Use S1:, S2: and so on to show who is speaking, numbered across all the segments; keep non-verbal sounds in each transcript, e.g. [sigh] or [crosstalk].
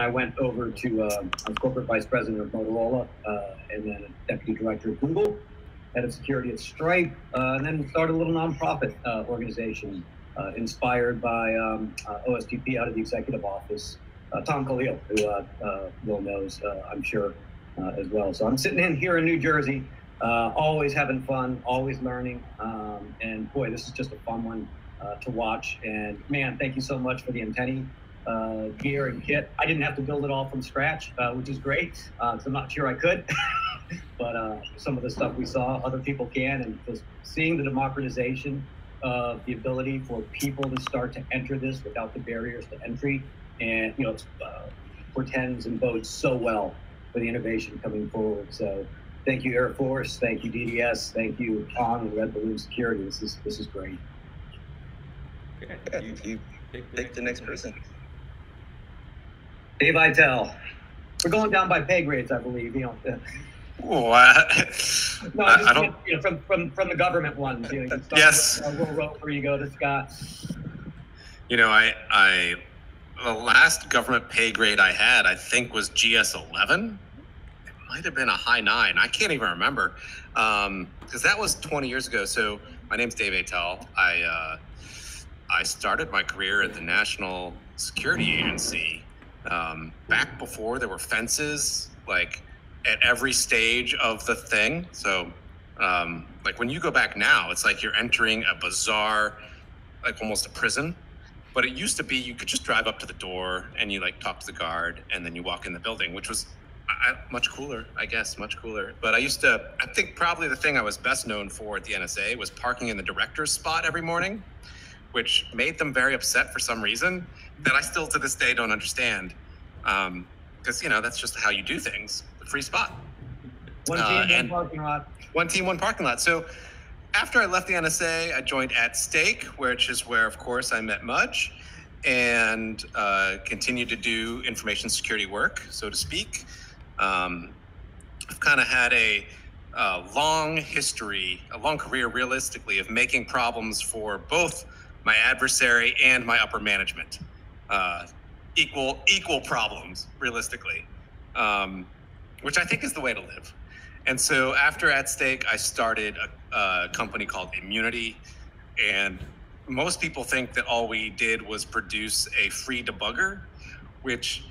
S1: I went over to, uh, I was corporate vice president of Motorola, uh, and then deputy director of Google, head of security at Stripe, uh, and then started a little nonprofit uh, organization uh, inspired by um, uh, OSTP out of the executive office. Tom Kalil, who uh, Will knows, I'm sure, as well. So I'm sitting in here in New Jersey, always having fun, always learning, um, and boy, this is just a fun one to watch. And man, thank you so much for the antennae uh, gear and kit. I didn't have to build it all from scratch, uh, which is great. Uh, 'cause I'm not sure I could, [laughs] but uh, some of the stuff we saw, other people can, and just seeing the democratization of the ability for people to start to enter this without the barriers to entry, and you know, it uh, portends and bodes so well for the innovation coming forward. So. Thank you, Air Force. Thank you, DDS. Thank you, Tom and Red Balloon Security. This is this is great.
S2: Okay, you
S3: you pick the next person.
S1: Dave Aitel. We're going down by pay grades, I believe. You know, uh,
S4: Oh, I,
S1: no,
S4: I- I don't-
S1: you know, from from from the government ones. You know, you
S4: Yes.
S1: Will Rope, where you go to Scott.
S4: you know, I, I, the last government pay grade I had, I think, was GS 11. It might have been a high nine. I can't even remember. Um, because that was 20 years ago. So my name's Dave Aitel. I, uh, I started my career at the National Security Agency um, back before there were fences, like at every stage of the thing. So, um, like when you go back now, it's like you're entering a bizarre, like almost a prison. But it used to be you could just drive up to the door and you like talk to the guard and then you walk in the building, which was I, much cooler, I guess, much cooler. But I used to, I think probably the thing I was best known for at the NSA was parking in the director's spot every morning, which made them very upset for some reason that I still to this day don't understand. Because, you know, that's just how you do things the free spot
S1: One
S4: Uh,
S1: team, one parking lot.
S4: one team, one parking lot. So after I left the NSA, I joined At Stake, which is where, of course, I met Mudge and uh, continued to do information security work, so to speak. Um, I've kind of had a, uh long history, a long career, realistically, of making problems for both my adversary and my upper management. Uh, equal equal problems, realistically, um, which I think is the way to live. And so after At Stake, I started a, a company called Immunity. And most people think that all we did was produce a free debugger, which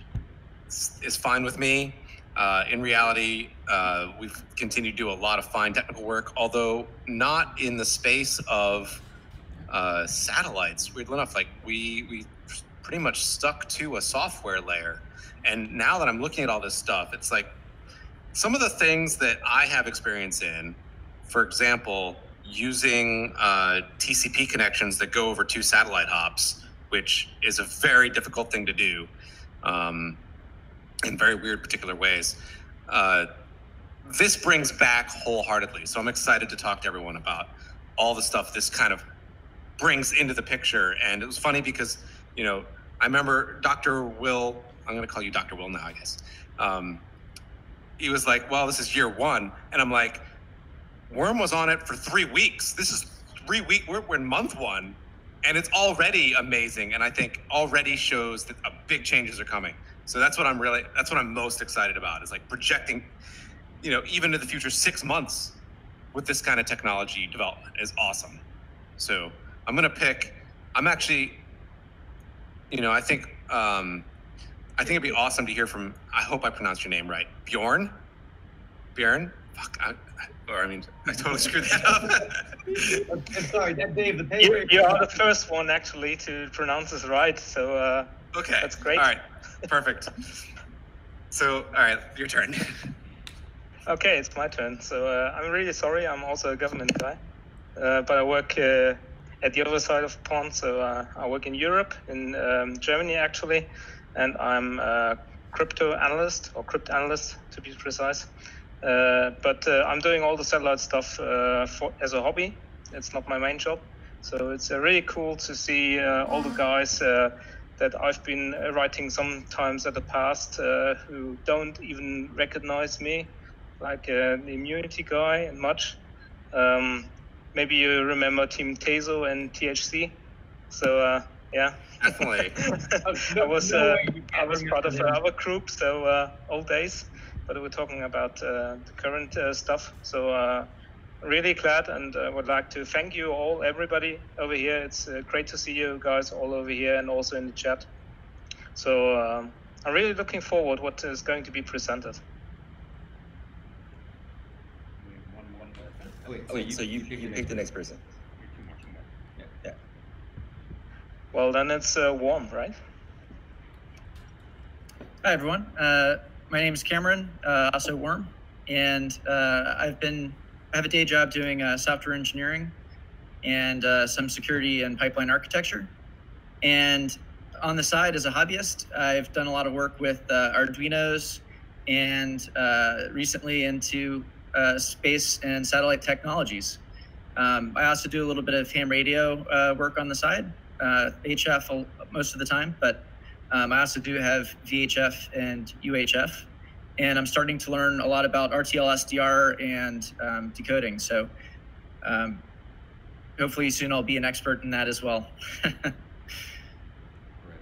S4: is fine with me. Uh, in reality, uh, we've continued to do a lot of fine technical work, although not in the space of uh, satellites. Weirdly enough, like we we pretty much stuck to a software layer. And now that I'm looking at all this stuff, it's like some of the things that I have experience in, for example, using uh, TCP connections that go over two satellite hops, which is a very difficult thing to do um, in very weird particular ways. Uh, this brings back wholeheartedly. So I'm excited to talk to everyone about all the stuff this kind of brings into the picture. And it was funny because, you know, I remember Dr. Will, I'm going to call you Dr. Will now, I guess. Um, he was like, well, this is year one. And I'm like, Worm was on it for three weeks. This is three week. We're, we're in month one, and it's already amazing. And I think already shows that uh, big changes are coming. So that's what I'm really. That's what I'm most excited about. Is like projecting, you know, even to the future six months with this kind of technology development is awesome. So I'm gonna pick. I'm actually, you know, I think. Um, I think it'd be awesome to hear from. I hope I pronounced your name right, Bjorn. Bjorn. Fuck. I, I- or I mean, I totally screwed that up. [laughs]
S1: I'm sorry, that Dave, the pay
S5: You, you are the first one actually to pronounce this right. So uh,
S4: okay.
S5: That's great.
S4: All right. Perfect. So, all right, your turn. [laughs]
S5: okay, it's my turn. So uh, I'm really sorry. I'm also a government guy, uh, but I work uh, at the other side of the pond. So uh, I work in Europe, in um, Germany actually, and I'm a crypto analyst or crypt analyst to be precise. Uh, but uh, I'm doing all the satellite stuff uh, for, as a hobby. It's not my main job. So it's uh, really cool to see uh, all the guys that I've been writing sometimes at the past who don't even recognize me, like the immunity guy and Mudge. Um, maybe you remember Team Teso and THC. So uh, Yeah.
S4: Definitely. [laughs]
S5: I was
S1: no
S5: uh, I was part of
S1: remember
S5: our group, so uh, old days. But we're talking about uh, the current uh, stuff. So uh, really glad and uh, would like to thank you all, everybody over here. It's uh, great to see you guys all over here and also in the chat. So um, I'm really looking forward what is going to be presented.
S2: One, one more.
S3: Oh, wait, so you, you pick the next person.
S2: You're too much in there. Yeah.
S5: Well, then it's uh, Worm, right?
S6: Hi, everyone. Uh, my name is Cameron, uh, also Worm, and uh, I've been I have a day job doing uh, software engineering and uh, some security and pipeline architecture. And on the side, as a hobbyist, I've done a lot of work with uh, Arduino's and uh, recently into uh, space and satellite technologies. Um, I also do a little bit of ham radio uh, work on the side, uh, HF most of the time, but um, I also do have VHF and UHF, and I'm starting to learn a lot about RTL SDR and um, decoding. So um, hopefully soon I'll be an expert in that as well. [laughs]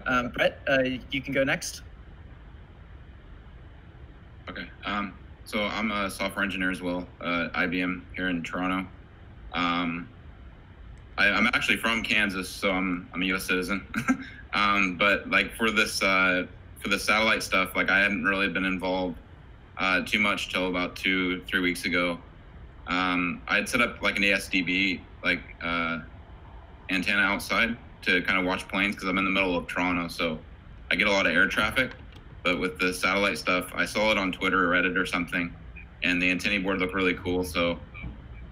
S6: Um, Brett, uh, you can go next.
S7: Okay. So I'm a software engineer as well, uh, IBM here in Toronto. Um, I, I'm actually from Kansas, so I'm I'm a U.S. citizen. [laughs] um, but like for this uh, for the satellite stuff, like I hadn't really been involved uh, too much till about two three weeks ago. Um, I had set up like an ADS-B like uh, antenna outside to kind of watch planes because I'm in the middle of Toronto, so I get a lot of air traffic. But with the satellite stuff, I saw it on Twitter or Reddit or something, and the antenna board looked really cool. So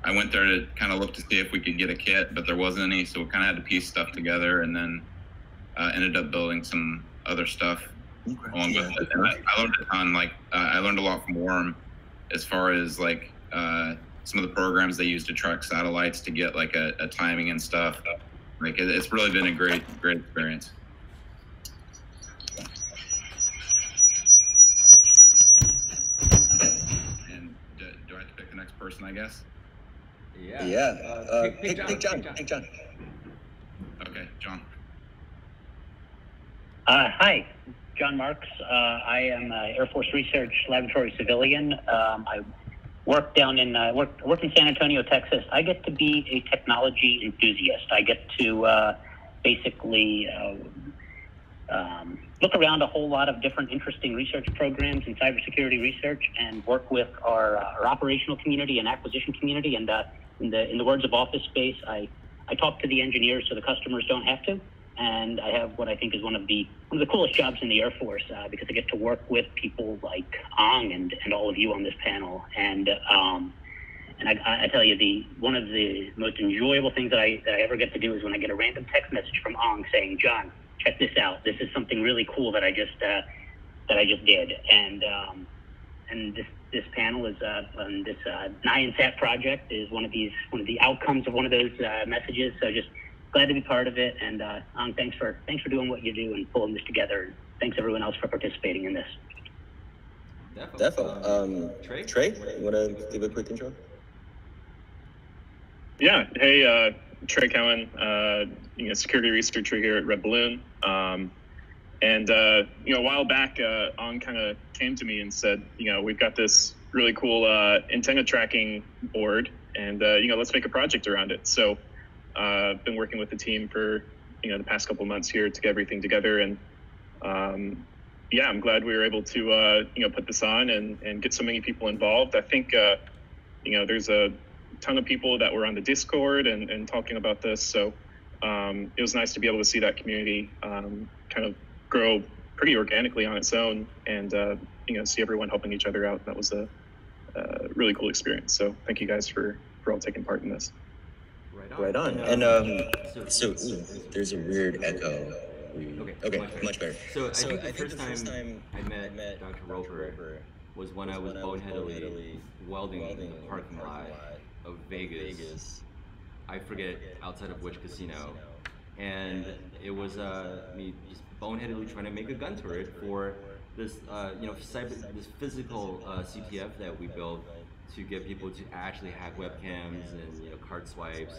S7: I went there to kind of look to see if we could get a kit, but there wasn't any. So we kind of had to piece stuff together, and then uh, ended up building some other stuff along with it. And I, I learned a ton. Like uh, I learned a lot from Worm, as far as like uh, some of the programs they use to track satellites to get like a, a timing and stuff. Like it, it's really been a great, great experience. And do, do I have to pick the next person? I guess.
S2: Yeah.
S3: Yeah. Uh,
S2: pick,
S3: pick, pick John. Pick John.
S7: Okay, John.
S8: Uh, hi, John Marks. Uh, I am an Air Force Research Laboratory civilian. Um, I work down in uh, work work in San Antonio, Texas. I get to be a technology enthusiast. I get to uh, basically uh, um, look around a whole lot of different interesting research programs in cybersecurity research and work with our, uh, our operational community and acquisition community. And uh, in the in the words of Office Space, I I talk to the engineers so the customers don't have to and I have what I think is one of the one of the coolest jobs in the Air Force uh, because I get to work with people like Ang and, and all of you on this panel. And um, and I, I tell you, the one of the most enjoyable things that I that I ever get to do is when I get a random text message from Ang saying, "John, check this out. This is something really cool that I just uh, that I just did." And um, and this this panel is uh, and this uh, NyanSat project is one of these one of the outcomes of one of those uh, messages. So just glad to be part of it. And uh, um, thanks for thanks for doing what you do and pulling this together. And thanks everyone else for participating in this.
S2: Defo.
S3: Defo. Um,
S2: Trey?
S3: Trey, you want to give a quick intro?
S9: Yeah. Hey, uh, Trey Cowan, uh, you know, security researcher here at Red Balloon. Um, and uh, you know, a while back, uh, On kind of came to me and said, you know, we've got this really cool uh, antenna tracking board, and uh, you know, let's make a project around it. So, uh, I've been working with the team for you know the past couple months here to get everything together, and um, yeah, I'm glad we were able to uh, you know put this on and and get so many people involved. I think you know there's a ton of people that were on the Discord and, and talking about this. So um, it was nice to be able to see that community um, kind of grow pretty organically on its own and, uh, you know, see everyone helping each other out. That was a, a really cool experience. So thank you guys for, for all taking part in this.
S2: Right on.
S3: Right on. And um, so ooh, there's a weird echo.
S2: Okay,
S3: Okay,
S2: much better.
S3: much better.
S2: So I think the first time I met Dr. Roper was when I was boneheadedly welding in the parking lot of Vegas. I forget outside of which casino. And it was uh, me just boneheadedly trying to make a gun turret for this, uh, you know, cyber, this physical uh, CTF that we built to get people to actually hack webcams and you know card swipes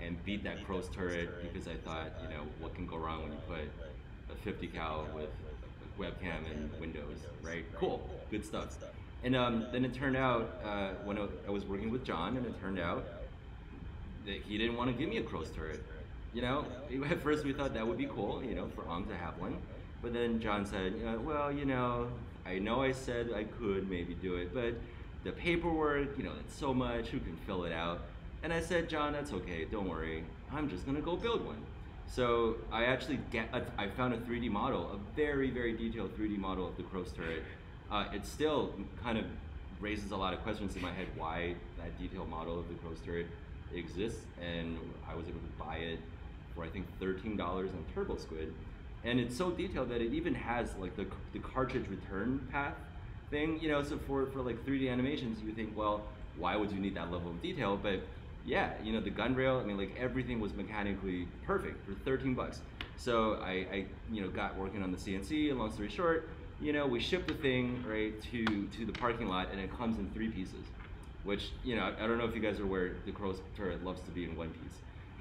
S2: and beat that CROWS turret because I thought you know what can go wrong when you put a 50 cal with a webcam and Windows, right? Cool, good stuff. And um, then it turned out uh, when I was working with John, and it turned out that he didn't want to give me a CROWS turret. You know, [laughs] at first we thought that would be cool, you know, for Ang to have one. But then John said, well, you know, I know I said I could maybe do it, but the paperwork, you know, it's so much, who can fill it out? And I said, John, that's okay, don't worry. I'm just gonna go build one. So I actually get, I found a 3D model, a very, very detailed 3D model of the CROWS turret. Uh, it still kind of raises a lot of questions in my head why that detailed model of the turret exists. And I was able to buy it for I think $13 on TurboSquid. And it's so detailed that it even has like the, the cartridge return path thing, you know, so for, for like 3D animations, you think, well, why would you need that level of detail? But yeah, you know, the gun rail, I mean, like everything was mechanically perfect for 13 bucks. So I, I, you know, got working on the CNC, and long story short, you know, we ship the thing, right, to, to the parking lot, and it comes in three pieces, which, you know, I don't know if you guys are aware, the CROWS turret loves to be in one piece.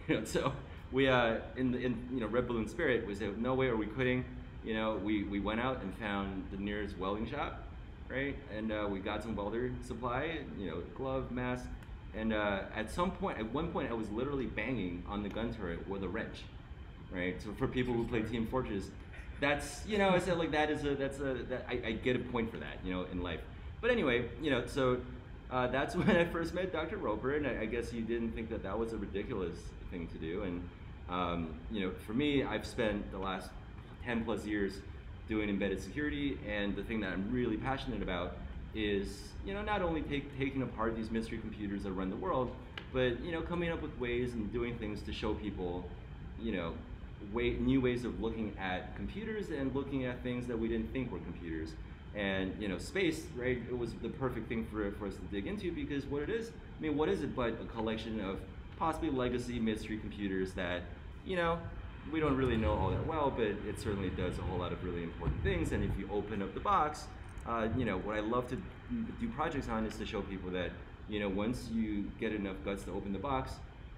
S2: You [laughs] know, so we, uh, in, the, in, you know, Red Balloon Spirit, we said, no way are we quitting. You know, we, we went out and found the nearest welding shop, right? And uh, we got some welder supply, you know, glove, mask, and uh, at some point, at one point, I was literally banging on the gun turret with a wrench, right? So for people who play Team Fortress, that's you know, I said like that is a that's a that I, I get a point for that, you know, in life. But anyway, you know, so uh, that's [laughs] when I first met Dr. Roper, and I, I, guess you didn't think that that was a ridiculous thing to do. And um, you know, for me, I've spent the last 10 plus years doing embedded security, and the thing that I'm really passionate about is you know not only take, taking apart these mystery computers that run the world, but you know coming up with ways and doing things to show people, you know, way, new ways of looking at computers and looking at things that we didn't think were computers. And you know, space, right? It was the perfect thing for for us to dig into because what it is, I mean, what is it but a collection of possibly legacy mystery computers that, you know, we don't really know all that well, but it certainly does a whole lot of really important things. And if you open up the box, uh, you know, what I love to do projects on is to show people that, you know, once you get enough guts to open the box,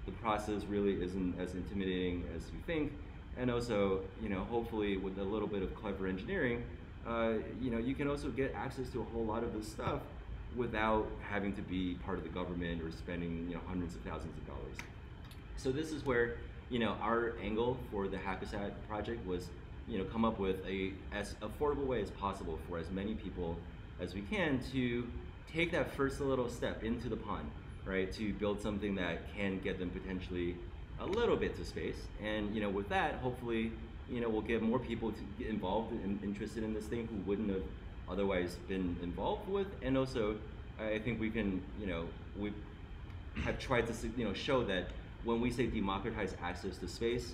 S2: the process really isn't as intimidating as you think. And also, you know, hopefully with a little bit of clever engineering, uh, you know, you can also get access to a whole lot of this stuff without having to be part of the government or spending, you know, hundreds of thousands of dollars. So this is where, you know, our angle for the Hack-A-Sat project was you know, come up with a as affordable way as possible for as many people as we can to take that first little step into the pond, right? To build something that can get them potentially a little bit to space. And you know, with that, hopefully, you know, we'll get more people to get involved and interested in this thing who wouldn't have otherwise been involved with. And also, I think we can, you know, we have tried to, you know, show that when we say democratize access to space,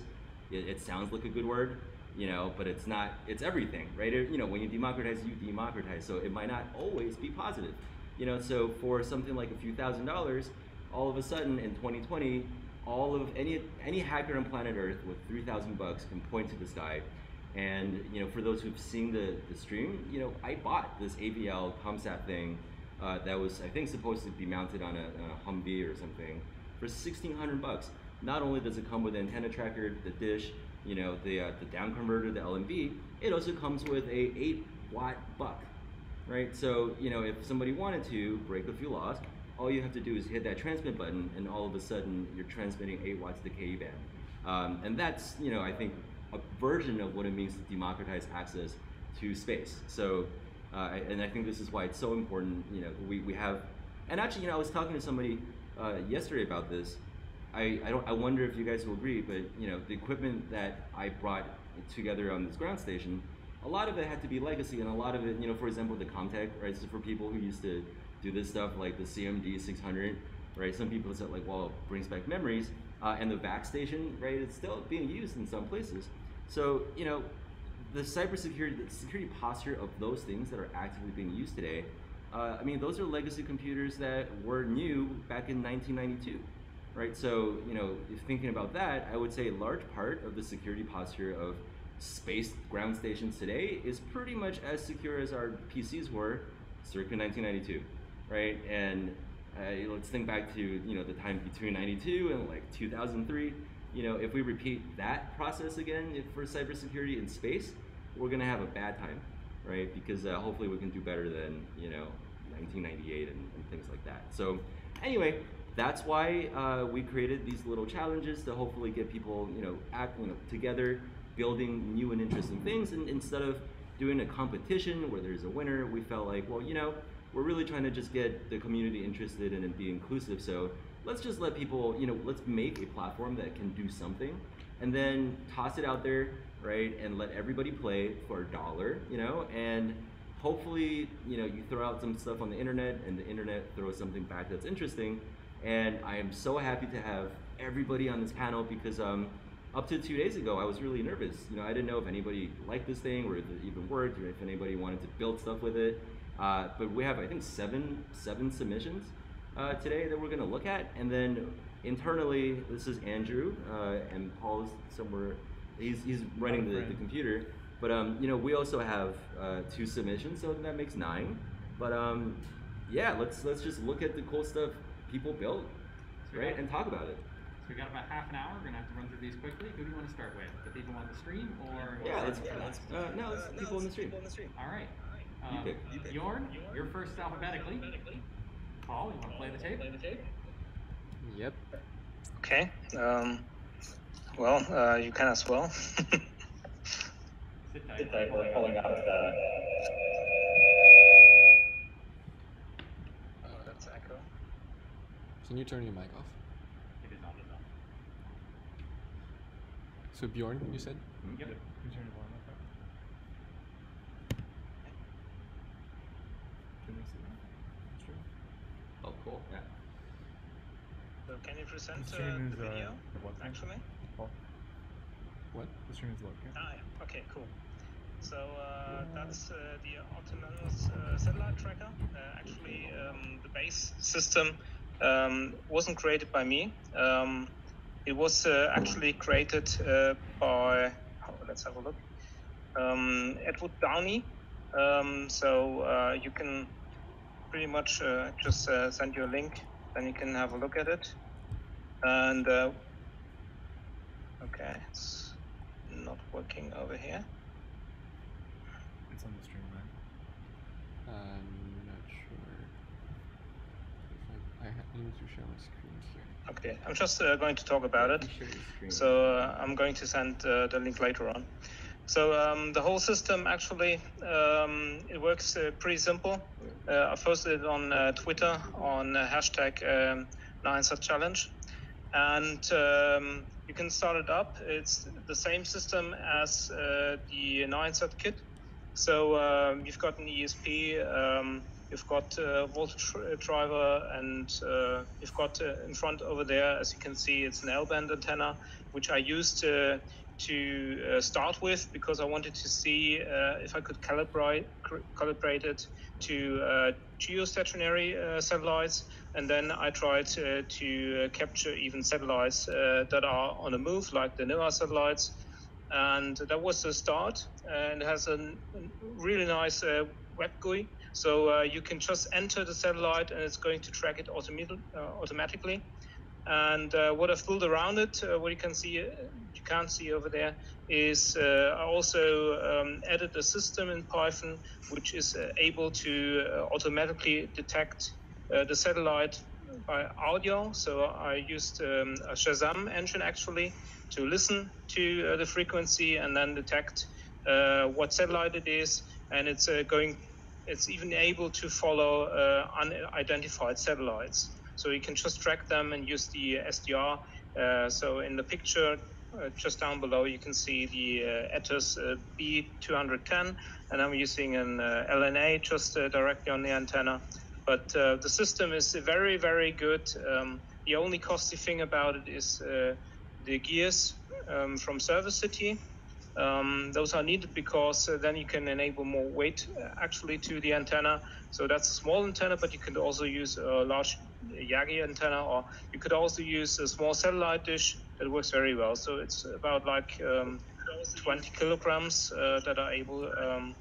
S2: it, it sounds like a good word, you know, but it's not, it's everything, right? It, you know, when you democratize, you democratize. So it might not always be positive, you know, so for something like a few thousand dollars, all of a sudden in 2020, all of any any hacker on planet Earth with 3,000 bucks can point to the sky. And, you know, for those who've seen the, the stream, you know, I bought this AVL ComSat thing uh, that was, I think, supposed to be mounted on a, on a Humvee or something for 1,600 bucks. Not only does it come with an antenna tracker, the dish, you know, the, uh, the down converter, the LNB, it also comes with a 8 watt BUC, right? So, you know, if somebody wanted to break a few laws, all you have to do is hit that transmit button and all of a sudden you're transmitting 8 watts to Ku band. Um, and that's, you know, I think a version of what it means to democratize access to space. So, uh, and I think this is why it's so important, you know, we, we have, and actually, you know, I was talking to somebody uh, yesterday about this, I, I don't I wonder if you guys will agree, but you know the equipment that I brought together on this ground station, a lot of it had to be legacy, and a lot of it, you know, for example, the Comtech, right? So for people who used to do this stuff like the CDM 600, right? Some people said like, well, it brings back memories, uh, and the VAX station, right? It's still being used in some places. So you know, the cybersecurity, the security posture of those things that are actively being used today. Uh, I mean, those are legacy computers that were new back in 1992 right? So, you know, if thinking about that, I would say a large part of the security posture of space ground stations today is pretty much as secure as our PCs were circa 1992, right? And Uh, let's think back to you know the time between 92 and like 2003 you know if we repeat that process again for cybersecurity in space we're gonna have a bad time right? Because uh, hopefully we can do better than you know 1998 and, and things like that. So anyway that's why uh, we created these little challenges to hopefully get people you know act you know together building new and interesting things. And instead of doing a competition where there's a winner we felt like well you know we're really trying to just get the community interested and be inclusive. So let's just let people, you know, let's make a platform that can do something and then toss it out there, right? And let everybody play for a dollar, you know, and hopefully, you know, you throw out some stuff on the internet and the internet throws something back that's interesting. And I am so happy to have everybody on this panel because um, up to two days ago, I was really nervous. You know, I didn't know if anybody liked this thing or if it even worked or if anybody wanted to build stuff with it. Uh, but we have, I think, seven seven submissions uh, today that we're going to look at, and then internally, this is Andrew, uh, and Paul's somewhere. He's he's running the, the computer, but um, you know, we also have uh, two submissions, so that makes nine. But um, yeah, let's let's just look at the cool stuff people build, right, and talk about it.
S10: So we got about half an hour. We're gonna have to run through these quickly. Who do you want to start with? The people on the stream, or
S2: yeah, let's, yeah, let's uh, no, let's people on the stream.
S10: All right.
S2: You
S10: Um,
S2: pick.
S10: Jorn, you're first alphabetically. Paul, you want to play the tape?
S11: Yep.
S5: Okay. Um, well, uh, you can as well.
S10: Sit tight.
S5: We're pulling out the. Oh, that's echo.
S11: Can you turn your mic off?
S10: It is on. It is on.
S11: So Bjorn, you said?
S10: Yep.
S2: Oh, cool. Yeah.
S5: So can you present
S12: The
S5: uh,
S12: stream
S5: the
S12: is, uh, what?
S5: Actually.
S11: What?
S12: The stream is locked.
S5: Ah, yeah. Okay, cool. So uh, that's uh, the autonomous uh, satellite tracker. Uh, actually, um, the base system um, wasn't created by me. Um, it was uh, actually created uh, by. Oh, let's have a look. Um, Edward Downey. Um, so uh, you can pretty much uh, just uh, send you a link, then you can have a look at it. And uh, okay, it's not working over here.
S12: It's on the stream, right?
S11: I'm not sure. If I, I need to share my screen here.
S5: Okay, I'm just uh, going to talk about it.
S2: Share your screen.
S5: So uh, I'm going to send uh, the link later on. So um, the whole system actually um, it works uh, pretty simple. Uh, I posted it on uh, Twitter on uh, hashtag um, NyanSat challenge, and um, you can start it up. It's the same system as uh, the NyanSat kit. So um, you've got an ESP, um, you've got a voltage uh, driver, and uh, you've got uh, in front over there, as you can see, it's an L-band antenna, which I used uh, to uh, start with because I wanted to see uh, if I could calibrate calibrate it to uh, geostationary uh, satellites, and then I tried to capture even satellites that are on the move, like the NOAA satellites. And that was the start and it has a really nice web GUI. So you can just enter the satellite and it's going to track it automat- automatically and uh, what I've built around it, uh, what you can see, uh, you can't see over there, is uh, I also um, added a system in Python which is uh, able to uh, automatically detect the satellite by audio. So I used um, a Shazam engine actually to listen to the frequency and then detect what satellite it is, and it's going. It's even able to follow unidentified satellites. So you can just track them and use the SDR. Uh, so in the picture uh, just down below, you can see the uh, Ettus uh, B210, and I'm using an uh, LNA just uh, directly on the antenna. But uh, the system is very, very good. Um, the only costly thing about it is uh, the gears um, from ServoCity. Um, those are needed because uh, then you can enable more weight uh, actually to the antenna. So that's a small antenna, but you can also use a large Yagi antenna, or you could also use a small satellite dish that works very well. So it's about like um, 20 kilograms uh, that are able um,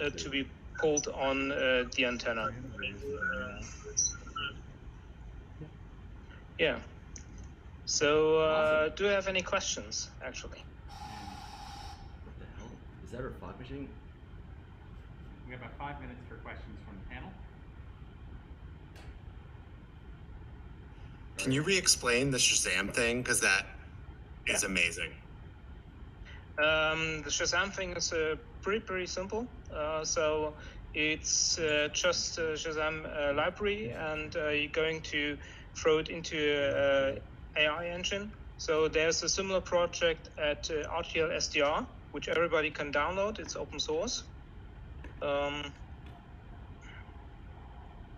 S5: uh, to be pulled on uh, the antenna. Yeah. So, uh, do you have any questions, actually?
S2: What the hell? Is that our fog machine?
S10: We have about five minutes for questions from the panel.
S4: Can you re-explain the Shazam thing? Because that is amazing.
S5: Um, the Shazam thing is uh, pretty pretty simple. Uh, so it's uh, just a Shazam uh, library, and uh, you're going to throw it into a, AI engine. So there's a similar project at uh, RTL SDR, which everybody can download. It's open source. Um,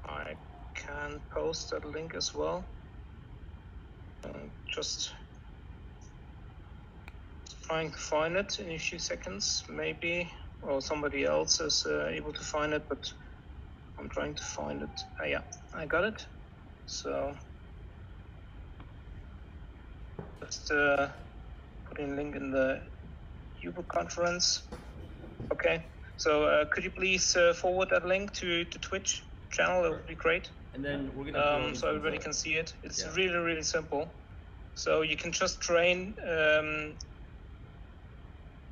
S5: I can post that link as well. Uh, just trying to find it in a few seconds, maybe, or somebody else is uh, able to find it, but I'm trying to find it. Ah, yeah, I got it. So just uh, put in link in the Uber conference. Okay. So uh, could you please uh, forward that link to, to Twitch channel? That would be great.
S2: And then we're gonna.
S5: Um, so everybody can see it. It's
S2: Yeah.
S5: really, really simple. So you can just train um,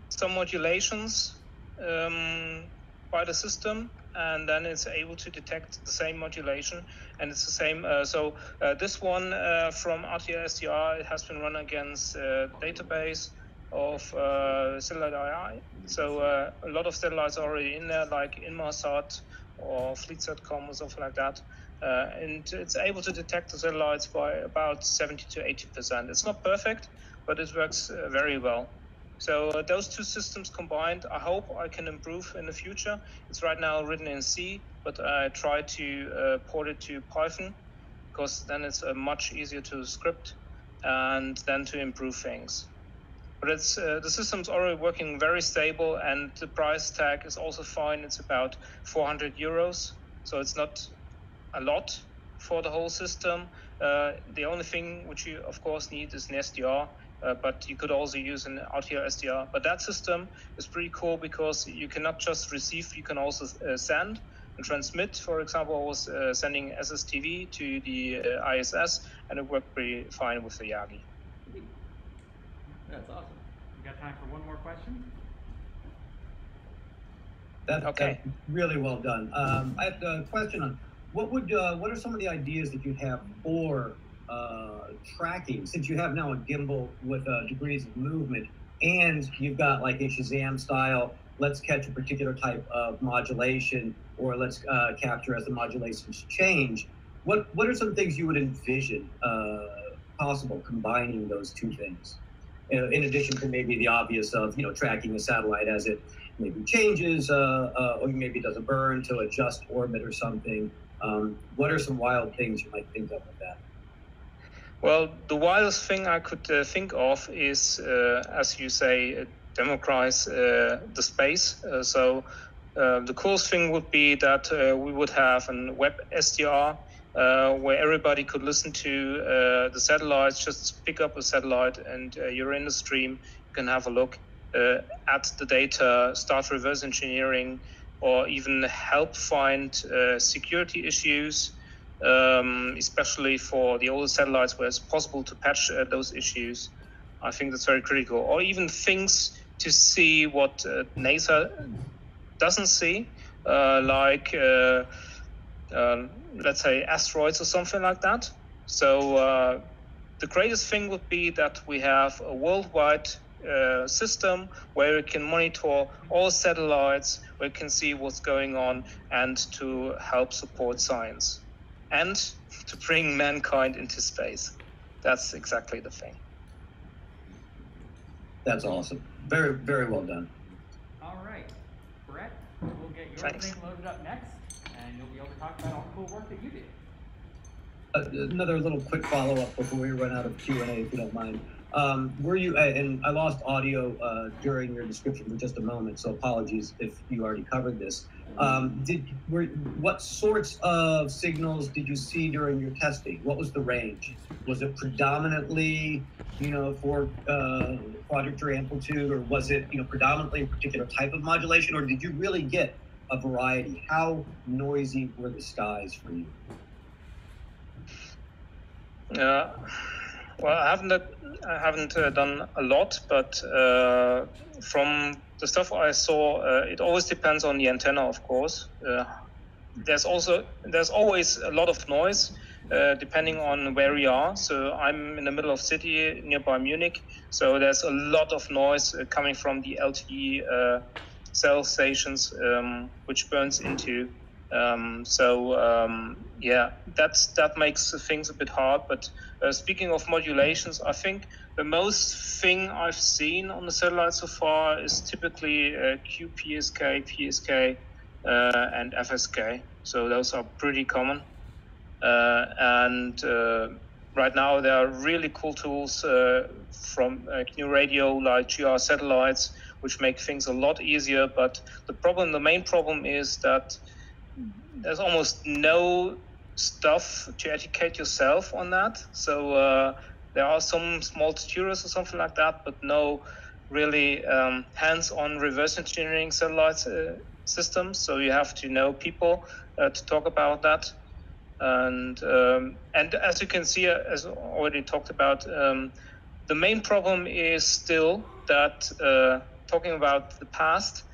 S5: some modulations um, by the system, and then it's able to detect the same modulation, and it's the same. Uh, so uh, this one uh, from RTL SDR it has been run against uh, database of uh, satellite AI. So uh, a lot of satellites are already in there, like Inmarsat or Fleetsat.com or something like that. Uh, and it's able to detect the satellites by about 70 to 80 percent. It's not perfect, but it works uh, very well. So uh, those two systems combined, I hope I can improve in the future. It's right now written in C, but I try to uh, port it to Python because then it's uh, much easier to script and then to improve things. But it's uh, the system's already working very stable, and the price tag is also fine. It's about 400 euros, so it's not a lot for the whole system. Uh, the only thing which you, of course, need is an SDR, uh, but you could also use an RTL SDR. But that system is pretty cool because you cannot just receive, you can also uh, send and transmit. For example, I was uh, sending SSTV to the uh, ISS, and it worked pretty fine with the Yagi.
S2: That's awesome.
S10: We got time for one more question.
S1: That,
S5: Okay.
S1: that's really well done. Um, I have a question on what would uh, what are some of the ideas that you have for uh, tracking since you have now a gimbal with uh, degrees of movement and you've got like a Shazam style. Let's catch a particular type of modulation, or let's uh, capture as the modulations change. What what are some things you would envision uh, possible combining those two things? In addition to maybe the obvious of you know tracking a satellite as it maybe changes uh, uh, or maybe does a burn to adjust orbit or something. Um, what are some wild things you might think of with that?
S5: Well, the wildest thing I could uh, think of is, uh, as you say, uh, democratize uh, the space. So the coolest thing would be that we would have a web SDR uh, where everybody could listen to uh, the satellites, just pick up a satellite and uh, you're in the stream, you can have a look uh, at the data, start reverse engineering, or even help find uh, security issues um, especially for the older satellites where it's possible to patch uh, those issues. I think that's very critical. Or even things to see what NASA doesn't see, like uh, let's say asteroids or something like that. So uh, the greatest thing would be that we have a worldwide uh, system where we can monitor all satellites, where we can see what's going on, and to help support science and to bring mankind into space. That's exactly the thing.
S1: That's awesome. Very very well done.
S10: All right, Brett, we'll get your
S5: Thanks.
S10: thing loaded up next, and you'll be able to talk about all the cool work that you did.
S1: Uh, another little quick follow up before we run out of Q and A, if you don't mind. Um, were you? And I lost audio uh, during your description for just a moment, so apologies if you already covered this. Um, did were what sorts of signals did you see during your testing? What was the range? Was it predominantly, you know, for uh, quadrature amplitude, or was it, you know, predominantly a particular type of modulation, or did you really get a variety? How noisy were the skies for you?
S5: Uh, well, I haven't I haven't uh, done a lot, but uh, from the stuff I saw, uh, it always depends on the antenna, of course. Uh, there's also there's always a lot of noise depending on where you are. So I'm in the middle of city nearby Munich, so there's a lot of noise coming from the LTE cell stations, um, which burns into. Um, so um, yeah, that's that makes things a bit hard. But uh, speaking of modulations, I think the most thing I've seen on the satellite so far is typically uh, QPSK, PSK, uh, and FSK. So those are pretty common. Uh, and uh, right now there are really cool tools uh, from uh, Radio like GR satellites, which make things a lot easier. But the problem, the main problem is that there's almost no stuff to educate yourself on that. So uh, there are some small tutorials or something like that, but no really um, hands-on reverse engineering satellite uh, systems. So you have to know people uh, to talk about that. And um, and as you can see, uh, as already talked about, um, the main problem is still that uh, talking about the past.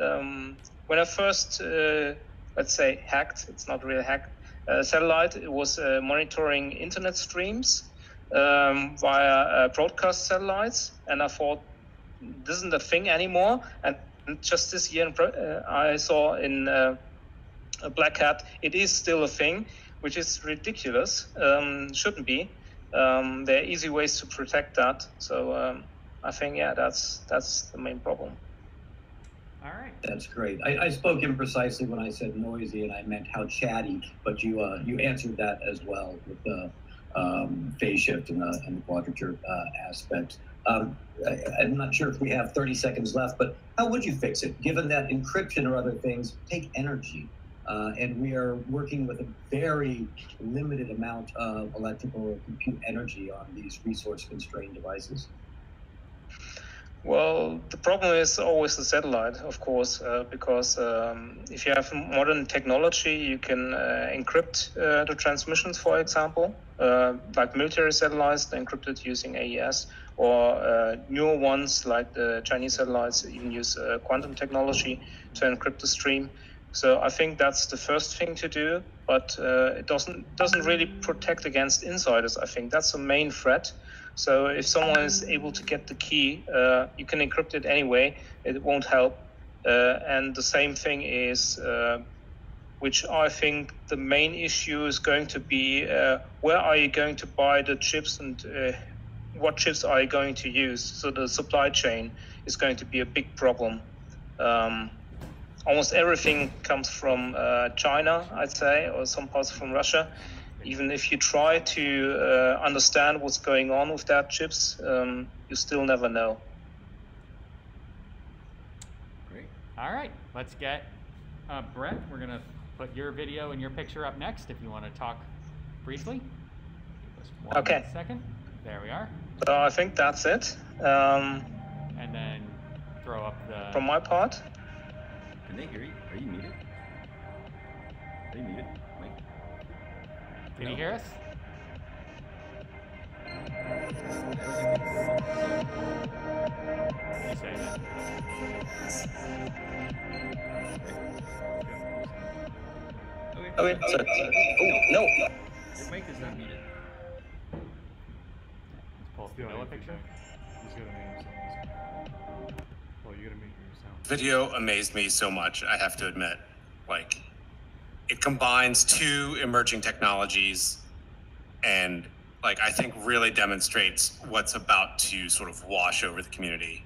S5: Um, when I first, uh, let's say, hacked, it's not really hacked, uh, satellite, it was uh, monitoring internet streams um, via uh, broadcast satellites, and I thought this isn't a thing anymore. And just this year, uh, I saw in uh, Black Hat, it is still a thing, which is ridiculous. Um, shouldn't be. Um, there are easy ways to protect that. So um, I think, yeah, that's that's the main problem.
S10: All right.
S1: That's great. I, I spoke imprecisely when I said noisy, and I meant how chatty. But you uh, you answered that as well with the um, phase shift and the, and the quadrature uh, aspect. Um, I, I'm not sure if we have 30 seconds left, but how would you fix it, given that encryption or other things take energy? Uh, and we are working with a very limited amount of electrical or compute energy on these resource constrained devices.
S5: Well, the problem is always the satellite, of course, uh, because um, if you have modern technology, you can uh, encrypt uh, the transmissions, for example, uh, like military satellites, they encrypted using AES, or uh, newer ones like the Chinese satellites even use uh, quantum technology to encrypt the stream. So I think that's the first thing to do, but it doesn't doesn't really protect against insiders. I think that's the main threat. So if someone is able to get the key, uh, you can encrypt it anyway. It won't help. Uh, and the same thing is, uh, which I think the main issue is going to be, uh, where are you going to buy the chips and uh, what chips are you going to use? So the supply chain is going to be a big problem. Um, almost everything comes from uh, China, I'd say, or some parts from Russia even if you try to uh, understand what's going on with that chips, um, you still never know.
S10: Great. All right, let's get uh, Brett. We're gonna put your video and your picture up next if you want to talk briefly.
S5: okay.
S10: Second. There we are.
S5: So I think that's it. Um,
S10: and then throw up the.
S5: From my part.
S2: Can they hear you? Are you muted? Are you muted?
S10: Can no. you hear us?
S3: Okay. Okay. Sorry. Oh no.
S2: Your mic is not muted.
S10: Let's pull up the picture.
S12: Well, you gotta.
S4: Video amazed me so much. I have to admit, like it combines two emerging technologies and like I think really demonstrates what's about to sort of wash over the community.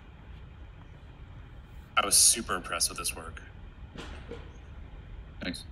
S4: I was super impressed with this work.
S7: Thanks.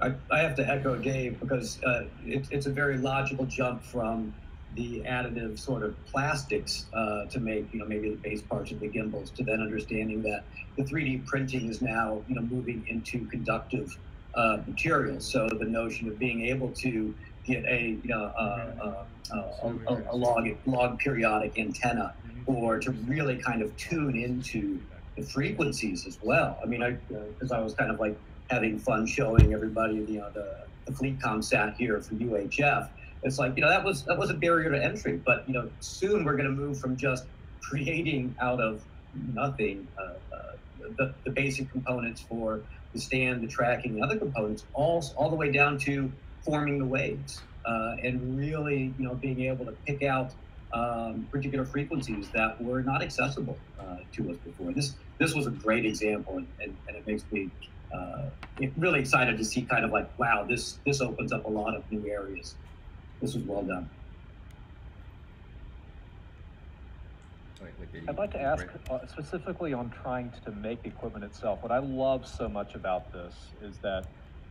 S1: I, I have to echo Dave because uh, it, it's a very logical jump from the additive sort of plastics uh, to make you know maybe the base parts of the gimbals to then understanding that the 3D printing is now you know moving into conductive uh, materials. So the notion of being able to get a you know uh, uh, a, a, log log periodic antenna, or to really kind of tune into the frequencies as well. I mean, I because I was kind of like having fun showing everybody you know the the FleetCom sat here for UHF. it's like you know that was that was a barrier to entry, but you know soon we're going to move from just creating out of nothing uh, uh, the, the basic components for the stand, the tracking, the other components, all all the way down to forming the waves uh, and really you know being able to pick out um, particular frequencies that were not accessible uh, to us before. This this was a great example, and, and, and it makes me uh, really excited to see kind of like wow, this this opens up a lot of new areas. This was well done.
S13: I'd like to ask uh, specifically on trying to make equipment itself. What I love so much about this is that,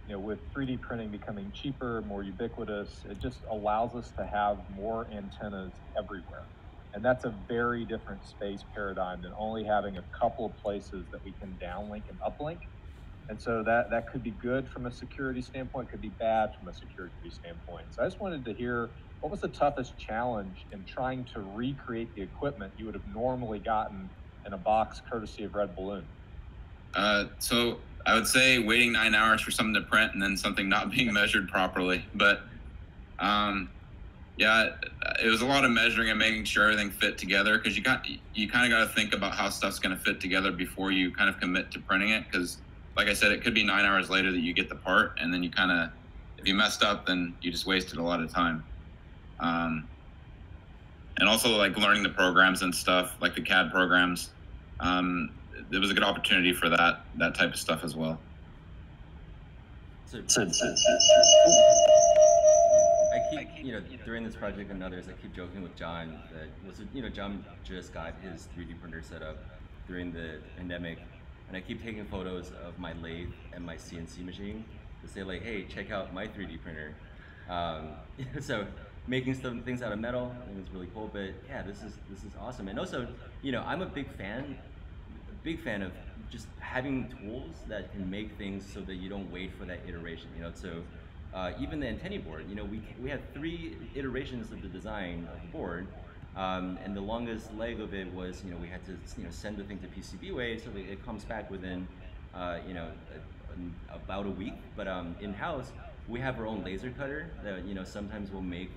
S13: you know, with 3D printing becoming cheaper, more ubiquitous, it just allows us to have more antennas everywhere. And that's a very different space paradigm than only having a couple of places that we can downlink and uplink. And so that, that could be good from a security standpoint, could be bad from a security standpoint. So I just wanted to hear what was the toughest challenge in trying to recreate the equipment you would have normally gotten in a box courtesy of Red Balloon?
S7: Uh, so I would say waiting nine hours for something to print and then something not [laughs] being measured properly. But um, yeah, it was a lot of measuring and making sure everything fit together because you got you kind of got to think about how stuff's going to fit together before you kind of commit to printing it. Because like I said, it could be nine hours later that you get the part, and then you kind of if you messed up, then you just wasted a lot of time um, and also like learning the programs and stuff, like the CAD programs. Um, it was a good opportunity for that that type of stuff as well.
S2: So, I keep, you know, during this project and others, I keep joking with John that was, you know, John just got his 3D printer set up during the pandemic, and I keep taking photos of my lathe and my CNC machine to say like, hey, check out my 3D printer. Um, [laughs] so making some things out of metal. I think it's really cool. But yeah, this is this is awesome. And also, you know, I'm a big fan, a big fan of just having tools that can make things so that you don't wait for that iteration. You know, so uh, even the antenna board. You know, we we had three iterations of the design of the board. Um, and the longest leg of it was, you know, we had to, you know, send the thing to PCBWay so that it comes back within, uh, you know, a, a, about a week. But um, in house, we have our own laser cutter that, you know, sometimes we'll make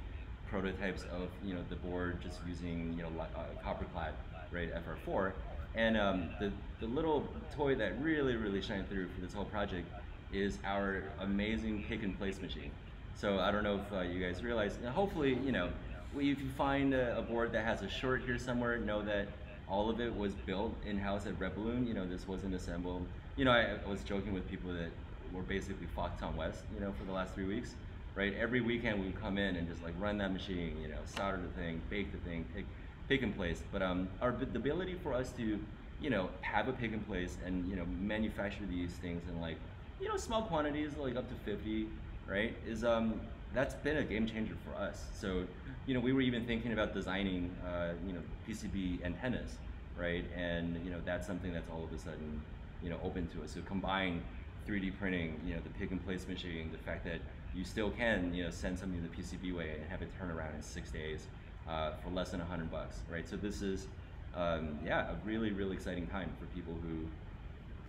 S2: prototypes of you know the board just using you know uh, copper clad right FR4 and um, the, the little toy that really really shined through for this whole project is our amazing pick and place machine. So I don't know if uh, you guys realize hopefully you know if you find a, a, board that has a short here somewhere know that all of it was built in-house at Red Balloon. You know this wasn't assembled. You know I, I was joking with people that were basically Foxconn West you know for the last three weeks right? Every weekend we would come in and just like run that machine, you know, solder the thing, bake the thing, pick, pick and place. But um, our the ability for us to, you know, have a pick and place and you know manufacture these things in like, you know, small quantities, like up to 50, right? Is um that's been a game changer for us. So, you know, we were even thinking about designing, uh, you know, PCB antennas, right? And you know, that's something that's all of a sudden, you know, open to us. So combine 3D printing, you know, the pick and place machine, the fact that you still can you know send something to the PCBWay and have it turn around in six days uh, for less than a hundred bucks, right? So this is um, yeah a really really exciting time for people who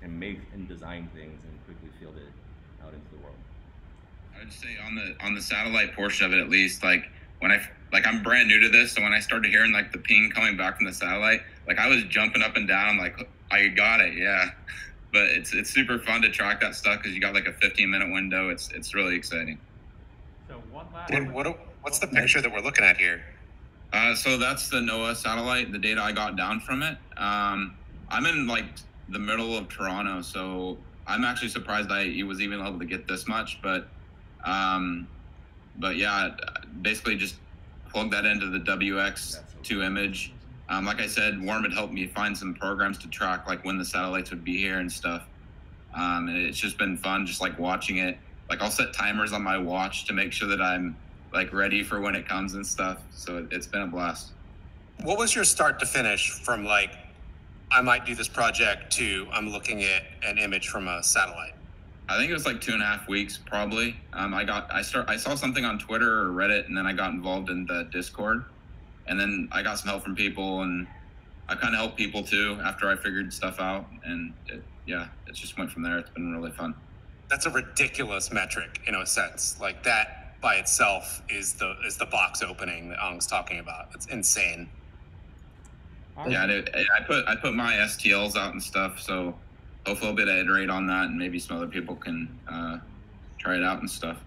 S2: can make and design things and quickly field it out into the world.
S7: I would say on the on the satellite portion of it at least, like when I like I'm brand new to this, so when I started hearing like the ping coming back from the satellite, like I was jumping up and down, like I got it, yeah [laughs] but it's it's super fun to track that stuff because you got like a 15 minute window. It's it's really exciting.
S10: So one last.
S4: And what what's the picture that we're looking at here?
S7: Uh, so that's the NOAA satellite. The data I got down from it. Um, I'm in like the middle of Toronto, so I'm actually surprised I was even able to get this much. But um, but yeah, basically just plug that into the WXtoImg um, like I said, Worm had helped me find some programs to track like when the satellites would be here and stuff. Um, and it's just been fun, just like watching it. Like I'll set timers on my watch to make sure that I'm like ready for when it comes and stuff. So it, it's been a blast.
S4: What was your start to finish from like I might do this project to I'm looking at an image from a satellite?
S7: I think it was like two and a half weeks, probably. Um, I got I start I saw something on Twitter or Reddit, and then I got involved in the Discord and then I got some help from people, and I kind of helped people too after I figured stuff out, and it, yeah, it just went from there. It's been really fun.
S4: That's a ridiculous metric in a sense, like that. by itself is the is the box opening that Ang's talking about. It's insane.
S7: Yeah, I, did, I put I put my STLs out and stuff, so hopefully I'll be able to iterate on that, and maybe some other people can uh, try it out and stuff.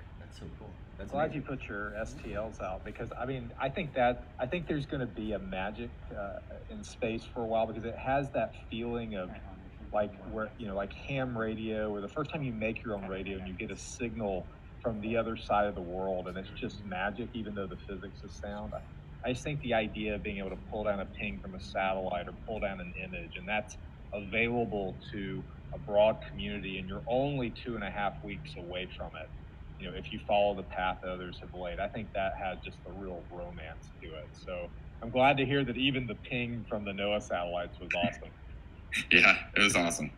S2: That's
S13: glad
S2: amazing.
S13: you put your STLs out because I mean I think that I think there's going to be a magic uh, in space for a while because it has that feeling of like where you know like ham radio where the first time you make your own radio and you get a signal from the other side of the world and it's just magic even though the physics is sound. I, I just think the idea of being able to pull down a ping from a satellite or pull down an image and that's available to a broad community and you're only two and a half weeks away from it you know, if you follow the path others have laid. I think that has just a real romance to it. So I'm glad to hear that even the ping from the NOAA satellites was awesome. [laughs]
S7: Yeah, it was awesome.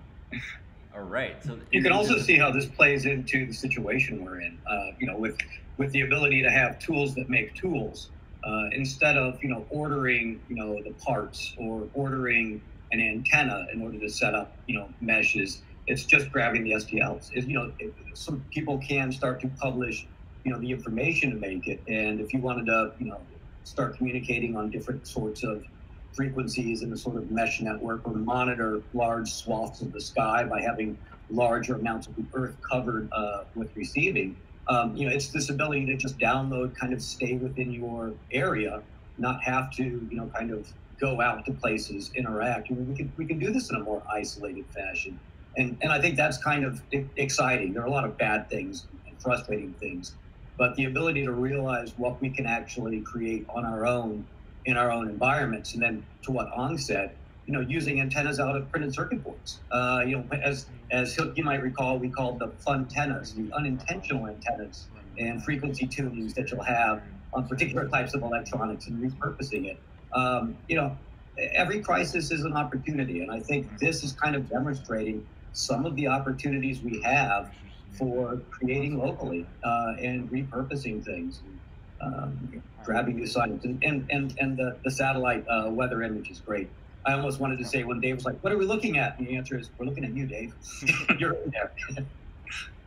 S2: All right. So
S1: You can also see how this plays into the situation we're in. Uh, you know, with with the ability to have tools that make tools uh, instead of you know ordering you know the parts or ordering an antenna in order to set up you know meshes. It's just grabbing the STLs. It, you know, some people can start to publish you know the information to make it, and if you wanted to you know start communicating on different sorts of frequencies in a sort of mesh network or monitor large swaths of the sky by having larger amounts of the earth covered uh, with receiving. Um, you know, it's this ability to just download, kind of stay within your area, not have to, you know, kind of go out to places, interact. I mean, we can we can do this in a more isolated fashion, and and I think that's kind of exciting. There are a lot of bad things and frustrating things, but the ability to realize what we can actually create on our own in our own environments. And then to what Ang said, you know, using antennas out of printed circuit boards. Uh, you know, as as you might recall, we called the fun antennas, the unintentional antennas and frequency tunings that you'll have on particular types of electronics and repurposing it. Um, you know, every crisis is an opportunity, and I think this is kind of demonstrating some of the opportunities we have for creating locally uh, and repurposing things um, grabbing new science and and and, and the, the satellite uh, weather image is great. I almost wanted to say when Dave was like, "What are we looking at?" And the answer is, "We're looking at you, Dave. [laughs] You're in there."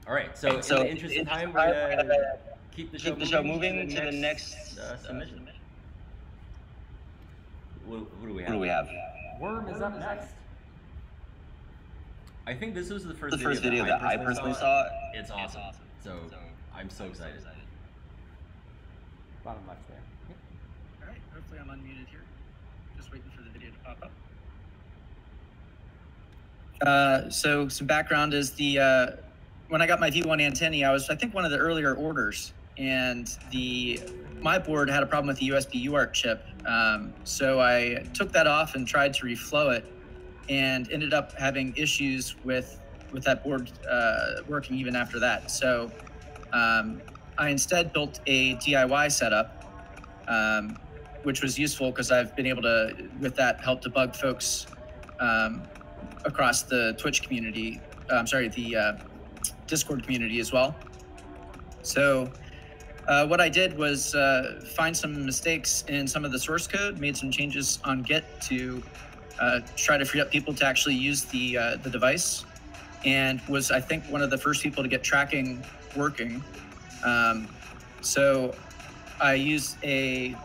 S2: All right. So,
S8: So,
S2: in the interest of time, we're gonna keep the show,
S8: keep the show
S2: moving,
S8: moving to the next
S2: uh, submission. What, what do we have?
S8: What do we have?
S10: Worm is up next.
S2: I think this was the first
S8: The first video that I personally saw.
S2: It's awesome. So I'm so excited.
S10: Bottom left there. Yep.
S6: All right, hopefully I'm unmuted here. Just waiting for the video to pop up. Uh, so some background is the uh, when I got my V1 antennae, I was I think one of the earlier orders, and the my board had a problem with the USB UART chip. Um, so I took that off and tried to reflow it, and ended up having issues with with that board uh, working even after that. So um, I instead built a DIY setup, um, which was useful because I've been able to, with that, help debug folks um, across the Twitch community. I'm sorry, the uh, Discord community as well. So, uh, what I did was uh, find some mistakes in some of the source code, made some changes on Git to uh, try to free up people to actually use the uh, the device, and was I think one of the first people to get tracking working. Um, so I used a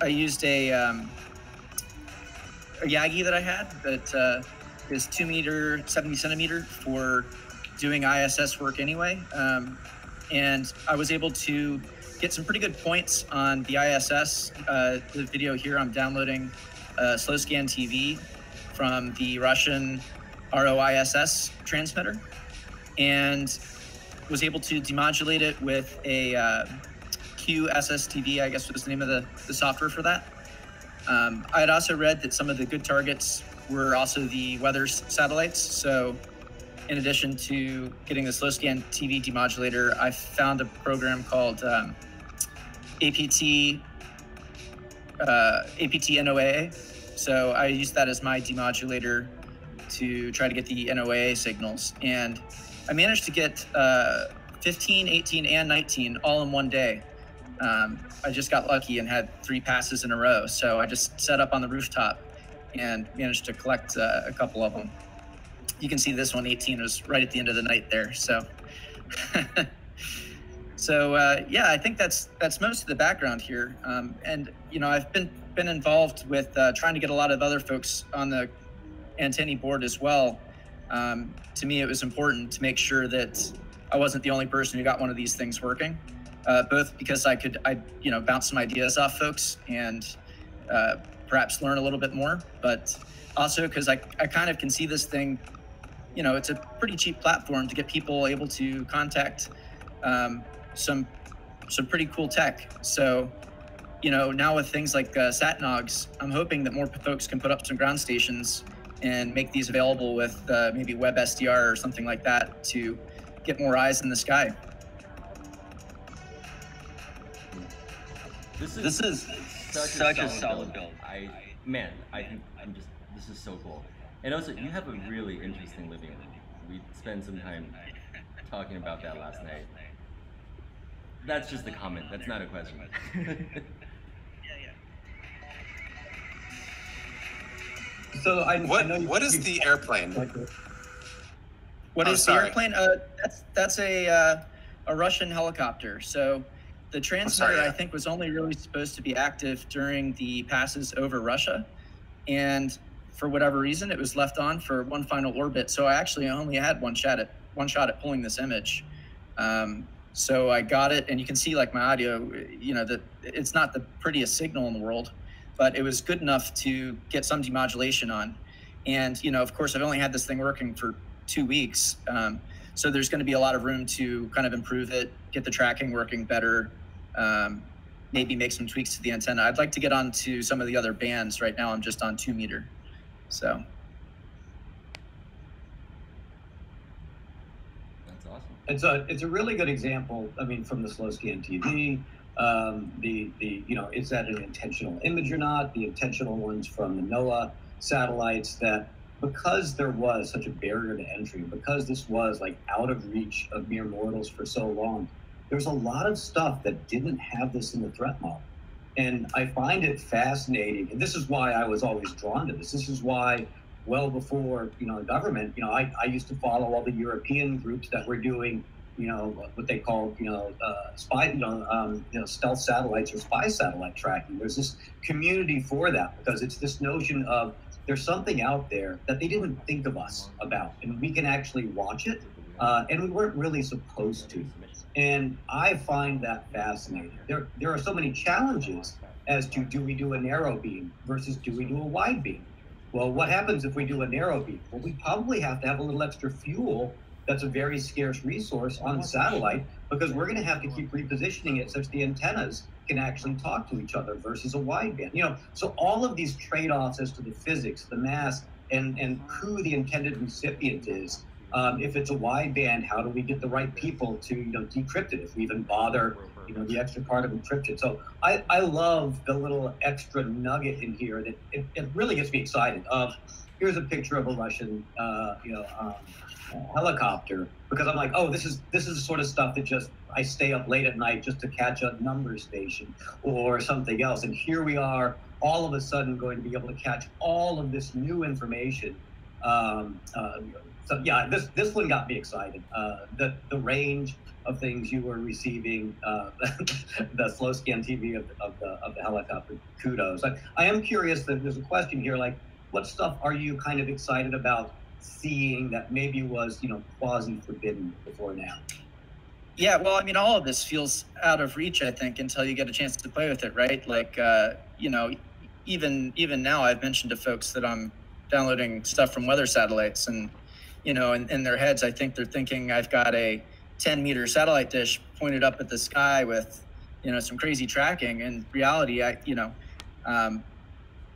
S6: I used a um, a Yagi that I had that uh, is two meter, seventy centimeter for doing ISS work anyway, um, and I was able to get some pretty good points on the ISS. Uh, the video here I'm downloading uh, slow scan TV from the Russian ROISS transmitter, and was able to demodulate it with a uh, QSSTV, I guess was the name of the, the software for that. Um, I had also read that some of the good targets were also the weather satellites. So, in addition to getting the slow scan TV demodulator, I found a program called um, APT uh, APT NOAA. So I used that as my demodulator to try to get the NOAA signals, and I managed to get uh, 15, 18, and 19 all in one day. Um, I just got lucky and had three passes in a row. So I just set up on the rooftop and managed to collect uh, a couple of them. You can see this one, 18, was right at the end of the night there. So [laughs] So uh, yeah, I think that's that's most of the background here. Um, and you know, I've been been involved with uh, trying to get a lot of other folks on the antennae board as well. Um, to me, it was important to make sure that I wasn't the only person who got one of these things working. Uh, both because I could, I you know, bounce some ideas off folks and uh, perhaps learn a little bit more, but also because I, I kind of can see this thing. You know, it's a pretty cheap platform to get people able to contact um, some some pretty cool tech. So, you know, now with things like uh, SatNOGS, I'm hoping that more folks can put up some ground stations and make these available with uh, maybe WebSDR or something like that to get more eyes in the sky.
S2: This is,
S3: This is
S2: such,
S3: such
S2: a,
S3: a
S2: solid,
S3: solid
S2: build. I man, I think I'm just this is so cool. And also, you have a really interesting living room. We spent some time talking about that last night. That's just a comment. That's not a question. [laughs]
S1: So I,
S4: What
S1: I know
S4: what is the airplane?
S6: What
S4: Oh,
S6: is
S4: sorry.
S6: the airplane? Uh, that's that's a uh, a Russian helicopter. So the transmitter,
S4: sorry, yeah.
S6: I think, was only really supposed to be active during the passes over Russia, and for whatever reason, it was left on for one final orbit. So I actually only had one shot at one shot at pulling this image. Um, so I got it, and you can see like my audio. You know that it's not the prettiest signal in the world, but it was good enough to get some demodulation on. And you know, of course, I've only had this thing working for two weeks, um, so there's going to be a lot of room to kind of improve it, get the tracking working better, um, maybe make some tweaks to the antenna. I'd like to get onto some of the other bands. Right now, I'm just on two meter, so.
S2: That's awesome.
S1: It's a it's a really good example. I mean, from the slow scan TV, um, the the you know is that an intentional image or not? The intentional ones from the NOAA satellites that because there was such a barrier to entry, because this was like out of reach of mere mortals for so long, there's a lot of stuff that didn't have this in the threat model. And I find it fascinating. And this is why I was always drawn to this. This is why, well before, you know, the government, you know, I, I used to follow all the European groups that were doing, you know, what they call, you know, uh, spy, you know, um, you know, stealth satellites or spy satellite tracking. There's this community for that because it's this notion of there's something out there that they didn't think of us about, and we can actually watch it, uh, and we weren't really supposed to. And I find that fascinating. There, there are so many challenges as to do we do a narrow beam versus do we do a wide beam? Well, what happens if we do a narrow beam? Well, we probably have to have a little extra fuel that's a very scarce resource on satellite because we're going to have to keep repositioning it such the antennas can actually talk to each other versus a wideband. You know, so all of these trade-offs as to the physics, the mass, and and who the intended recipient is. Um, if it's a wideband, how do we get the right people to you know decrypt it? If we even bother, you know, the extra part of encryption. So I I love the little extra nugget in here that it, it really gets me excited. Of here's a picture of a Russian, uh, you know. Um, helicopter because I'm like, oh, this is this is the sort of stuff that just I stay up late at night just to catch a number station or something else. And here we are, all of a sudden going to be able to catch all of this new information. Um, uh, so yeah, this this one got me excited. Uh, the the range of things you were receiving, uh, [laughs] the slow scan TV of, of the of the helicopter. Kudos. I, I am curious that there's a question here, like, what stuff are you kind of excited about? seeing that maybe was you know quasi forbidden before now
S6: Yeah, well, I mean, all of this feels out of reach, I think, until you get a chance to play with it, right? Like, uh, you know, even even now, I've mentioned to folks that I'm downloading stuff from weather satellites, and you know, in, in their heads, I think they're thinking I've got a 10 meter satellite dish pointed up at the sky with, you know, some crazy tracking. In reality, I, you know, um,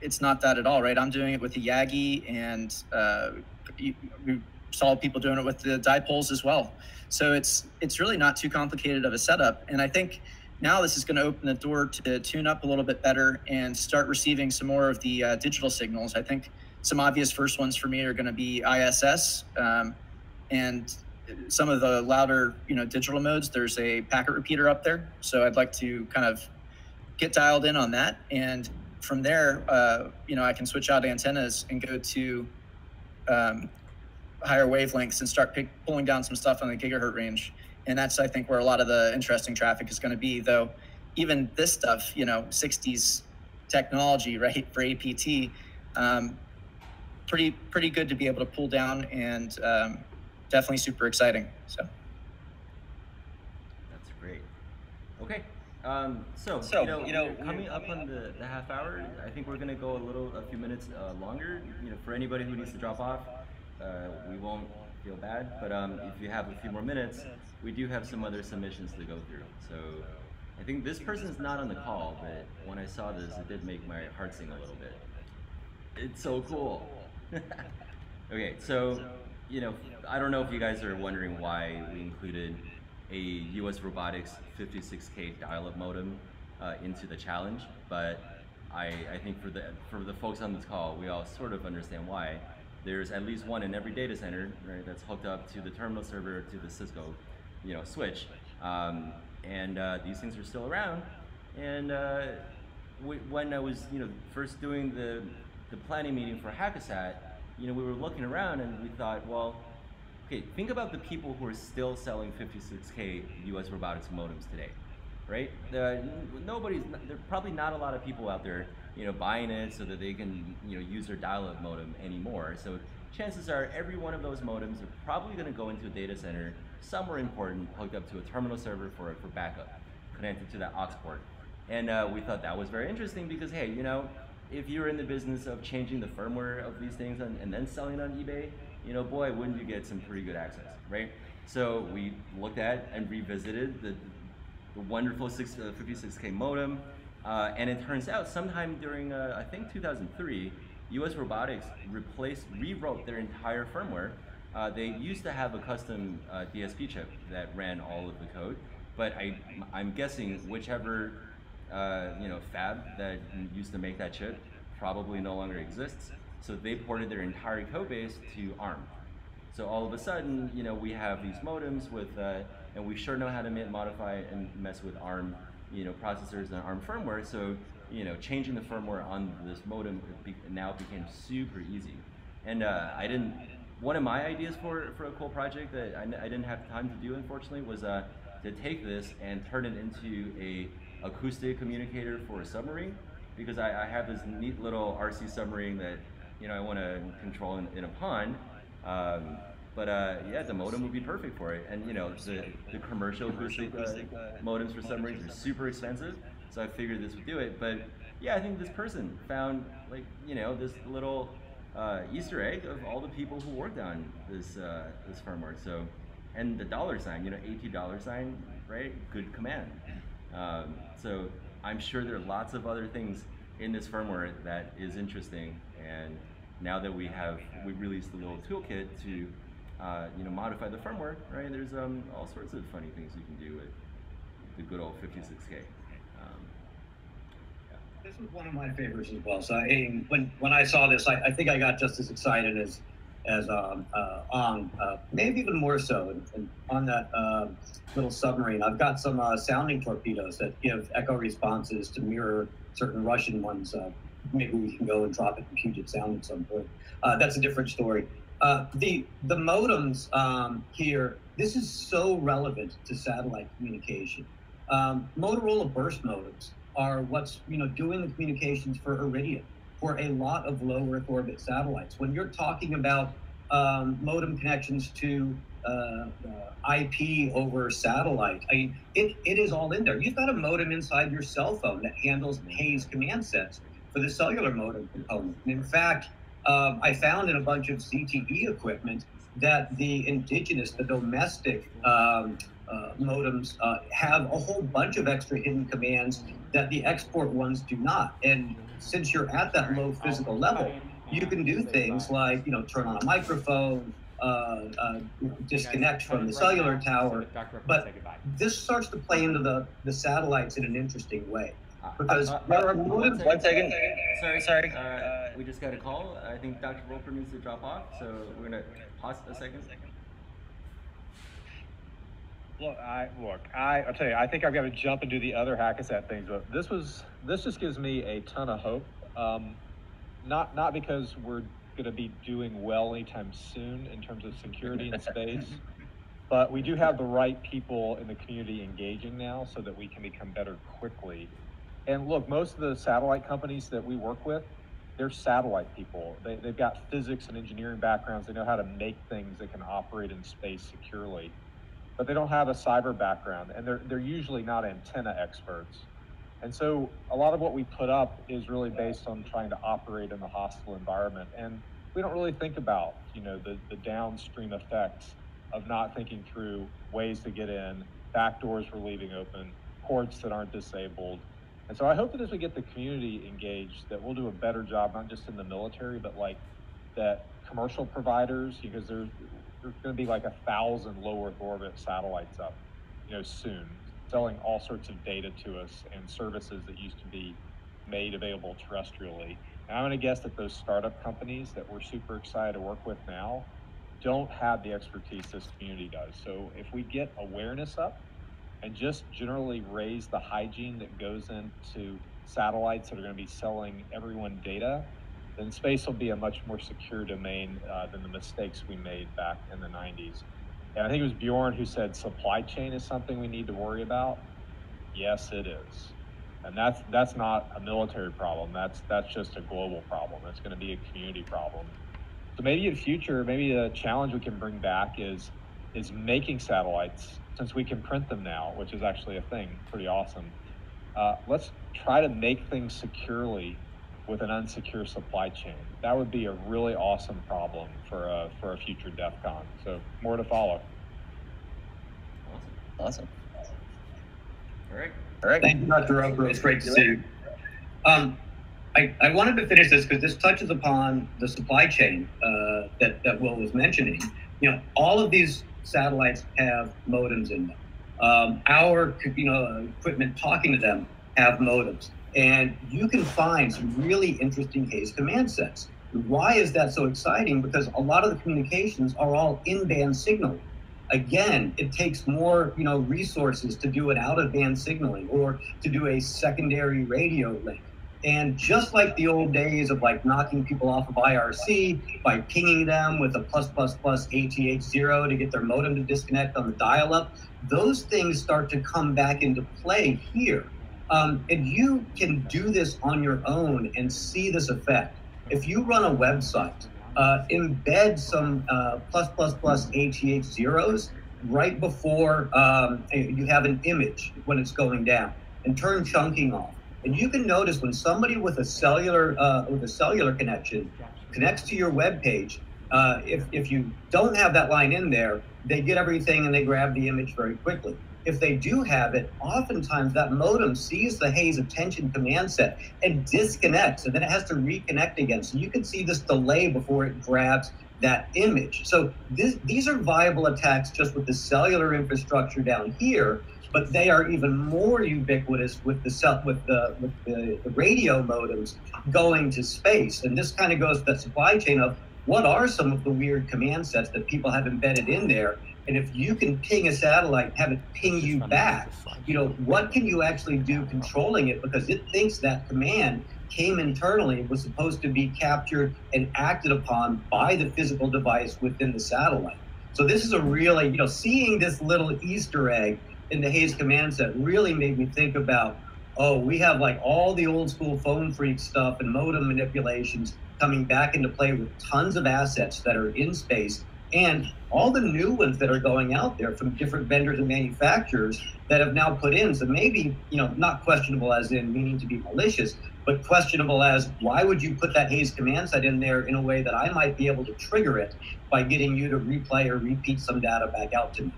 S6: it's not that at all, right? I'm doing it with the Yagi, and uh, we saw people doing it with the dipoles as well. So it's it's really not too complicated of a setup, and I think now this is going to open the door to tune up a little bit better and start receiving some more of the uh, digital signals. I think some obvious first ones for me are going to be ISS um, and some of the louder, you know, digital modes. There's a packet repeater up there, so I'd like to kind of get dialed in on that, and from there, uh, you know, I can switch out antennas and go to um, higher wavelengths and start pick, pulling down some stuff on the gigahertz range. And that's, I think, where a lot of the interesting traffic is going to be. Though, even this stuff, you know, 60s technology, right, for APT, um, pretty pretty good to be able to pull down and um, definitely super exciting. So.
S2: That's great. Okay. Um, so,
S6: So,
S2: you know,
S6: you know,
S2: coming up on the, the half hour, I think we're gonna go a little, a few minutes uh, longer. You know, for anybody who needs to drop off, uh, we won't feel bad. But um, if you have a few more minutes, we do have some other submissions to go through. So, I think this person's not on the call, but when I saw this, it did make my heart sing a little bit. It's so cool. [laughs] okay, so you know, I don't know if you guys are wondering why we included a U.S. Robotics 56K dial-up modem uh, into the challenge, but I, I think for the for the folks on this call, we all sort of understand why. There's at least one in every data center right, that's hooked up to the terminal server to the Cisco, you know, switch, um, and uh, these things are still around. And uh, we, when I was, you know, first doing the the planning meeting for Hack-A-Sat, you know, we were looking around and we thought, well, okay, think about the people who are still selling 56k US robotics modems today, right? Uh, nobody's, there are probably not a lot of people out there, you know, buying it so that they can, you know, use their dial-up modem anymore. So chances are every one of those modems are probably going to go into a data center somewhere important, hooked up to a terminal server for for backup, connected to that aux port. And uh, we thought that was very interesting because, hey, you know, if you're in the business of changing the firmware of these things and, and then selling on eBay, you know, boy, wouldn't you get some pretty good access, right? So we looked at and revisited the, the wonderful uh, 56K modem, uh, and it turns out sometime during, uh, I think 2003, US Robotics replaced, rewrote their entire firmware. Uh, they used to have a custom uh, DSP chip that ran all of the code, but I, I'm guessing whichever uh, you know, fab that used to make that chip probably no longer exists. So they ported their entire code base to ARM. So all of a sudden, you know, we have these modems with, uh, and we sure know how to modify and mess with ARM, you know, processors and ARM firmware. So, you know, changing the firmware on this modem now became super easy. And uh, I didn't, one of my ideas for, for a cool project that I, I didn't have time to do, unfortunately, was uh, to take this and turn it into a acoustic communicator for a submarine because I, I have this neat little RC submarine that you know I want to control in, in, a pond. Um, but uh, yeah, the modem would be perfect for it. And you know, the, the commercial acoustic uh, modems for submarines are super expensive, so I figured this would do it. But yeah, I think this person found like you know this little uh, Easter egg of all the people who worked on this uh, this firmware. So, and the dollar sign, you know, AT dollar sign, right? Good command. Um, so I'm sure there are lots of other things in this firmware that is interesting. And now that we have, we released the little toolkit to, uh, you know, modify the firmware, right? There's um, all sorts of funny things you can do with the good old 56K. Um,
S1: This was one of my favorites as well. So I, when when I saw this, I, I think I got just as excited as as um, uh, on, uh, maybe even more so. And, and on that uh, little submarine, I've got some uh, sounding torpedoes that give echo responses to mirror certain Russian ones. Uh, maybe we can go and drop it in Puget Sound at some point. Uh, that's a different story. the the modems um, here, this is so relevant to satellite communication. Um, Motorola burst modems are what's you know doing the communications for Iridium for a lot of low Earth orbit satellites. When you're talking about um, modem connections to uh, uh, IP over satellite, I mean, it, it is all in there. You've got a modem inside your cell phone that handles and Hayes command sets for the cellular modem component. And in fact, uh, I found in a bunch of ZTE equipment that the indigenous, the domestic um, uh, modems uh, have a whole bunch of extra hidden commands that the export ones do not. And since you're at that low physical level, you can do things like, you know, turn on a microphone, uh, uh, disconnect from the cellular tower. But this starts to play into the, the satellites in an interesting way. Because
S2: uh, uh, one, second. one second. Sorry, sorry. Uh, we just got a call. I think Dr. Roper needs to drop off, so we're gonna pause a second.
S13: Look, I look. I I'll tell you. I think I've got to jump and do the other Hack-A-Sat things, but this was this just gives me a ton of hope. Um, not not because we're going to be doing well anytime soon in terms of security in [laughs] space. But we do have the right people in the community engaging now so that we can become better quickly. And look, most of the satellite companies that we work with, they're satellite people. They, they've got physics and engineering backgrounds. They know how to make things that can operate in space securely. But they don't have a cyber background, and they're, they're usually not antenna experts. And so a lot of what we put up is really based on trying to operate in a hostile environment. And we don't really think about, you know, the, the downstream effects of not thinking through ways to get in, back doors we're leaving open, ports that aren't disabled. And so I hope that as we get the community engaged, that we'll do a better job, not just in the military, but like that commercial providers, because there's, there's going to be like a thousand low Earth orbit satellites up, you know, soon selling all sorts of data to us and services that used to be made available terrestrially. And I'm going to guess that those startup companies that we're super excited to work with now don't have the expertise this community does. So if we get awareness up and just generally raise the hygiene that goes into satellites that are going to be selling everyone data, then space will be a much more secure domain uh, than the mistakes we made back in the 90s. And I think it was Bjorn who said supply chain is something we need to worry about. Yes, it is. And that's that's not a military problem. That's that's just a global problem. It's going to be a community problem. So maybe in the future, maybe the challenge we can bring back is is making satellites since we can print them now, which is actually a thing, pretty awesome. Uh, let's try to make things securely with an unsecure supply chain. That would be a really awesome problem for a, for a future DEF CON. So more to follow.
S3: Awesome. Awesome.
S2: All right.
S1: All right. Thank you, Dr. Roper. It's great to see you. Um, I, I wanted to finish this because this touches upon the supply chain uh, that, that Will was mentioning. You know, all of these satellites have modems in them. Um, our you know equipment talking to them have modems, and you can find some really interesting Hayes command sets. Why is that so exciting? Because a lot of the communications are all in-band signaling again, it takes more, you know, resources to do an out-of-band signaling or to do a secondary radio link. And just like the old days of like knocking people off of IRC by pinging them with a plus plus plus ATH zero to get their modem to disconnect on the dial-up, those things start to come back into play here. Um, and you can do this on your own and see this effect. If you run a website uh, embed some uh, plus plus plus ATH zeros right before um, you have an image when it's going down, and turn chunking off. And you can notice when somebody with a cellular uh, with a cellular connection connects to your web page, uh, if if you don't have that line in there, they get everything and they grab the image very quickly if they do have it, oftentimes that modem sees the Hayes attention command set and disconnects, and then it has to reconnect again. So you can see this delay before it grabs that image. So this, these are viable attacks just with the cellular infrastructure down here, but they are even more ubiquitous with the cell, with the with the, the radio modems going to space. And this kind of goes to the supply chain of what are some of the weird command sets that people have embedded in there and if you can ping a satellite, have it ping you back, you know, what can you actually do controlling it? Because it thinks that command came internally, was supposed to be captured and acted upon by the physical device within the satellite. So this is a really, you know, seeing this little Easter egg in the Hayes command set really made me think about, oh, we have like all the old school phone phreak stuff and modem manipulations coming back into play with tons of assets that are in space and all the new ones that are going out there from different vendors and manufacturers that have now put in. So maybe, you know, not questionable as in meaning to be malicious, but questionable as why would you put that Hayes command set in there in a way that I might be able to trigger it by getting you to replay or repeat some data back out to me.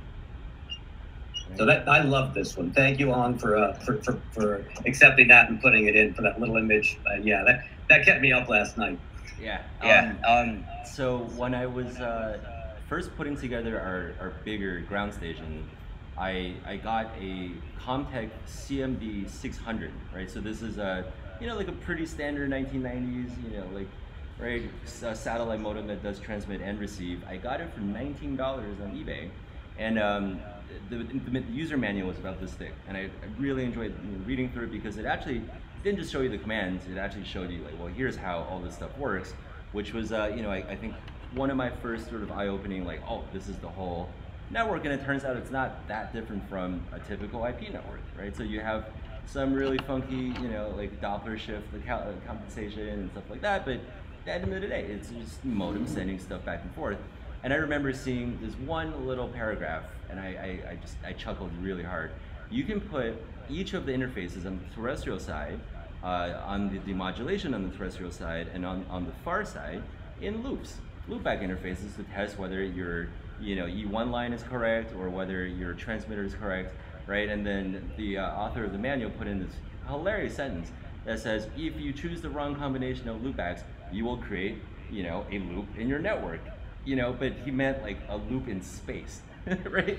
S1: So that I love this one. Thank you, Ang, for, uh, for, for for accepting that and putting it in for that little image. Uh, yeah, that that kept me up last night.
S2: Yeah.
S3: Yeah.
S2: Um, um, so when I was uh, first putting together our, our bigger ground station, I, I got a Comtech CDM 600, right? So this is a, you know, like a pretty standard 1990s, you know, like, right, a satellite modem that does transmit and receive. I got it for $19 on eBay. And um, the, the, user manual was about this thick. And I, I really enjoyed reading through it because it actually didn't just show you the commands, it actually showed you like, well, here's how all this stuff works. which was, uh, you know, I, I think one of my first sort of eye-opening, like, oh, this is the whole network, and it turns out it's not that different from a typical IP network, right? So you have some really funky, you know, like Doppler shift, the compensation and stuff like that, but at the end of the day, it's just modem sending stuff back and forth. And I remember seeing this one little paragraph, and I, I, I just I chuckled really hard. You can put each of the interfaces on the terrestrial side, uh, on the demodulation on the terrestrial side, and on, on the far side in loops, loopback interfaces to test whether your you know E1 line is correct or whether your transmitter is correct, right? And then the uh, author of the manual put in this hilarious sentence that says, if you choose the wrong combination of loopbacks, you will create you know a loop in your network you know, but he meant like a loop in space, [laughs] right?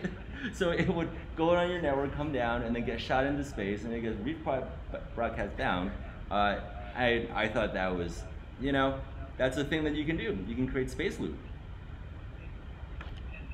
S2: So it would go on your network, come down, and then get shot into space, and it gets rebroadcast down. Uh, I I thought that was, you know, that's a thing that you can do. You can create space loop.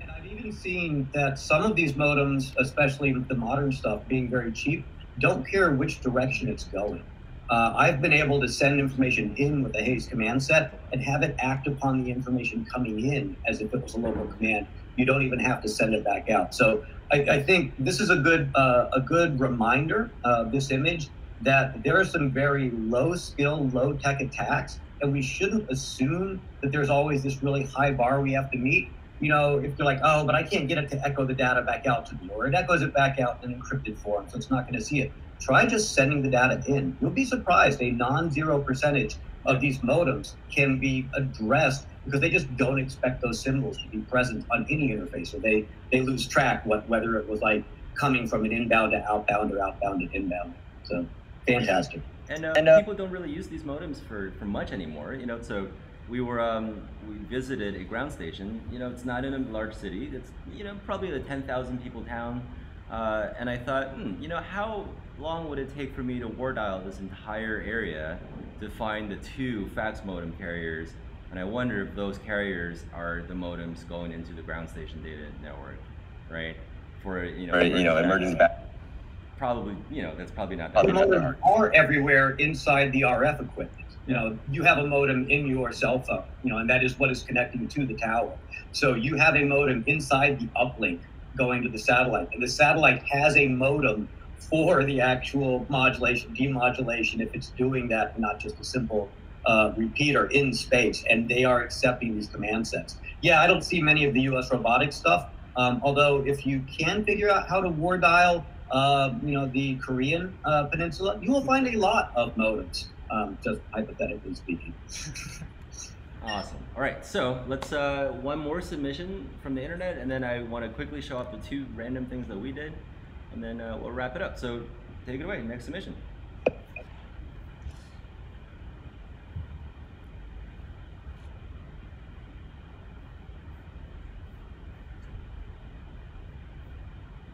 S1: And I've even seen that some of these modems, especially the modern stuff being very cheap, don't care which direction it's going. Uh, I've been able to send information in with the Hayes command set and have it act upon the information coming in as if it was a local command. You don't even have to send it back out. So I, I think this is a good uh, a good reminder of this image that there are some very low skill, low tech attacks, and we shouldn't assume that there's always this really high bar we have to meet. You know, if you're like, oh, but I can't get it to echo the data back out to me, or it echoes it back out in encrypted form, so it's not going to see it try just sending the data in. You'll be surprised a non-zero percentage of these modems can be addressed because they just don't expect those symbols to be present on any interface, or they they lose track what whether it was like coming from an inbound to outbound or outbound to inbound. So fantastic.
S2: And, uh,
S1: And, uh,
S2: people don't really use these modems for, for much anymore. You know, so we were um, we visited a ground station. You know, it's not in a large city. It's you know probably a ten thousand people town. Uh, and I thought, hmm, you know, how long would it take for me to war dial this entire area to find the two fax modem carriers? And I wonder if those carriers are the modems going into the ground station data network, right? For you know,
S3: Or, you know, emergency back.
S2: Probably, you know, that's probably not
S1: The
S2: that hard.
S1: modems are everywhere inside the RF equipment. You know, you have a modem in your cell phone, you know, and that is what is connecting to the tower. So you have a modem inside the uplink going to the satellite, and the satellite has a modem for the actual modulation, demodulation, if it's doing that, not just a simple uh, repeater in space, and they are accepting these command sets. Yeah, I don't see many of the U.S. robotics stuff. Um, although, if you can figure out how to war dial, uh, you know, the Korean uh, peninsula, you will find a lot of modems. Um, just hypothetically speaking. [laughs]
S2: Awesome. All right, so let's uh, one more submission from the internet, and then I want to quickly show off the two random things that we did, and then uh, we'll wrap it up. So take it away. Next submission.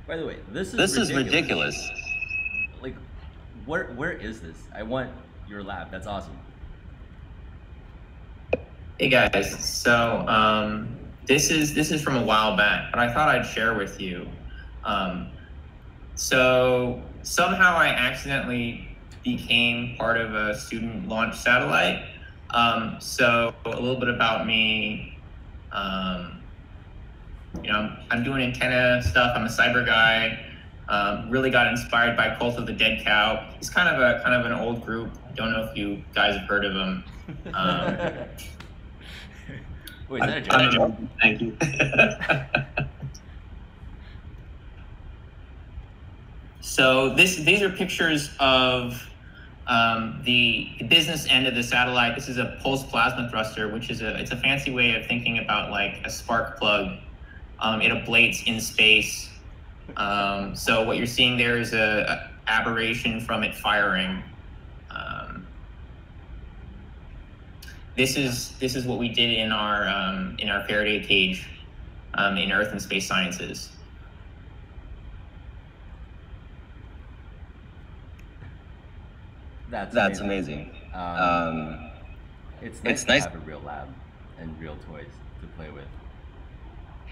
S2: By the way, this is
S3: This is
S2: ridiculous.
S3: ridiculous.
S2: Like, where where is this? I want your lab. That's awesome.
S14: Hey guys, so um, this is this is from a while back, but I thought I'd share with you. Um, so somehow I accidentally became part of a student launch satellite. Um, so a little bit about me. Um, you know, I'm, doing antenna stuff. I'm a cyber guy. Um, really got inspired by Cult of the Dead Cow. It's kind of a kind of an old group. Don't know if you guys have heard of them. Um, [laughs]
S2: Wait, is that a joke?
S1: I. Thank you. [laughs]
S14: So this these are pictures of um, the, the business end of the satellite. This is a pulse plasma thruster, which is a it's a fancy way of thinking about like a spark plug. Um, it ablates in space. Um, so what you're seeing there is a, a aberration from it firing. Um, this is this is what we did in our um, in our Faraday cage um, in Earth and Space Sciences.
S2: That's
S3: That's
S2: amazing.
S3: amazing.
S2: Um,
S3: Um,
S2: it's nice
S3: it's
S2: to
S3: nice-
S2: have a real lab and real toys to play with.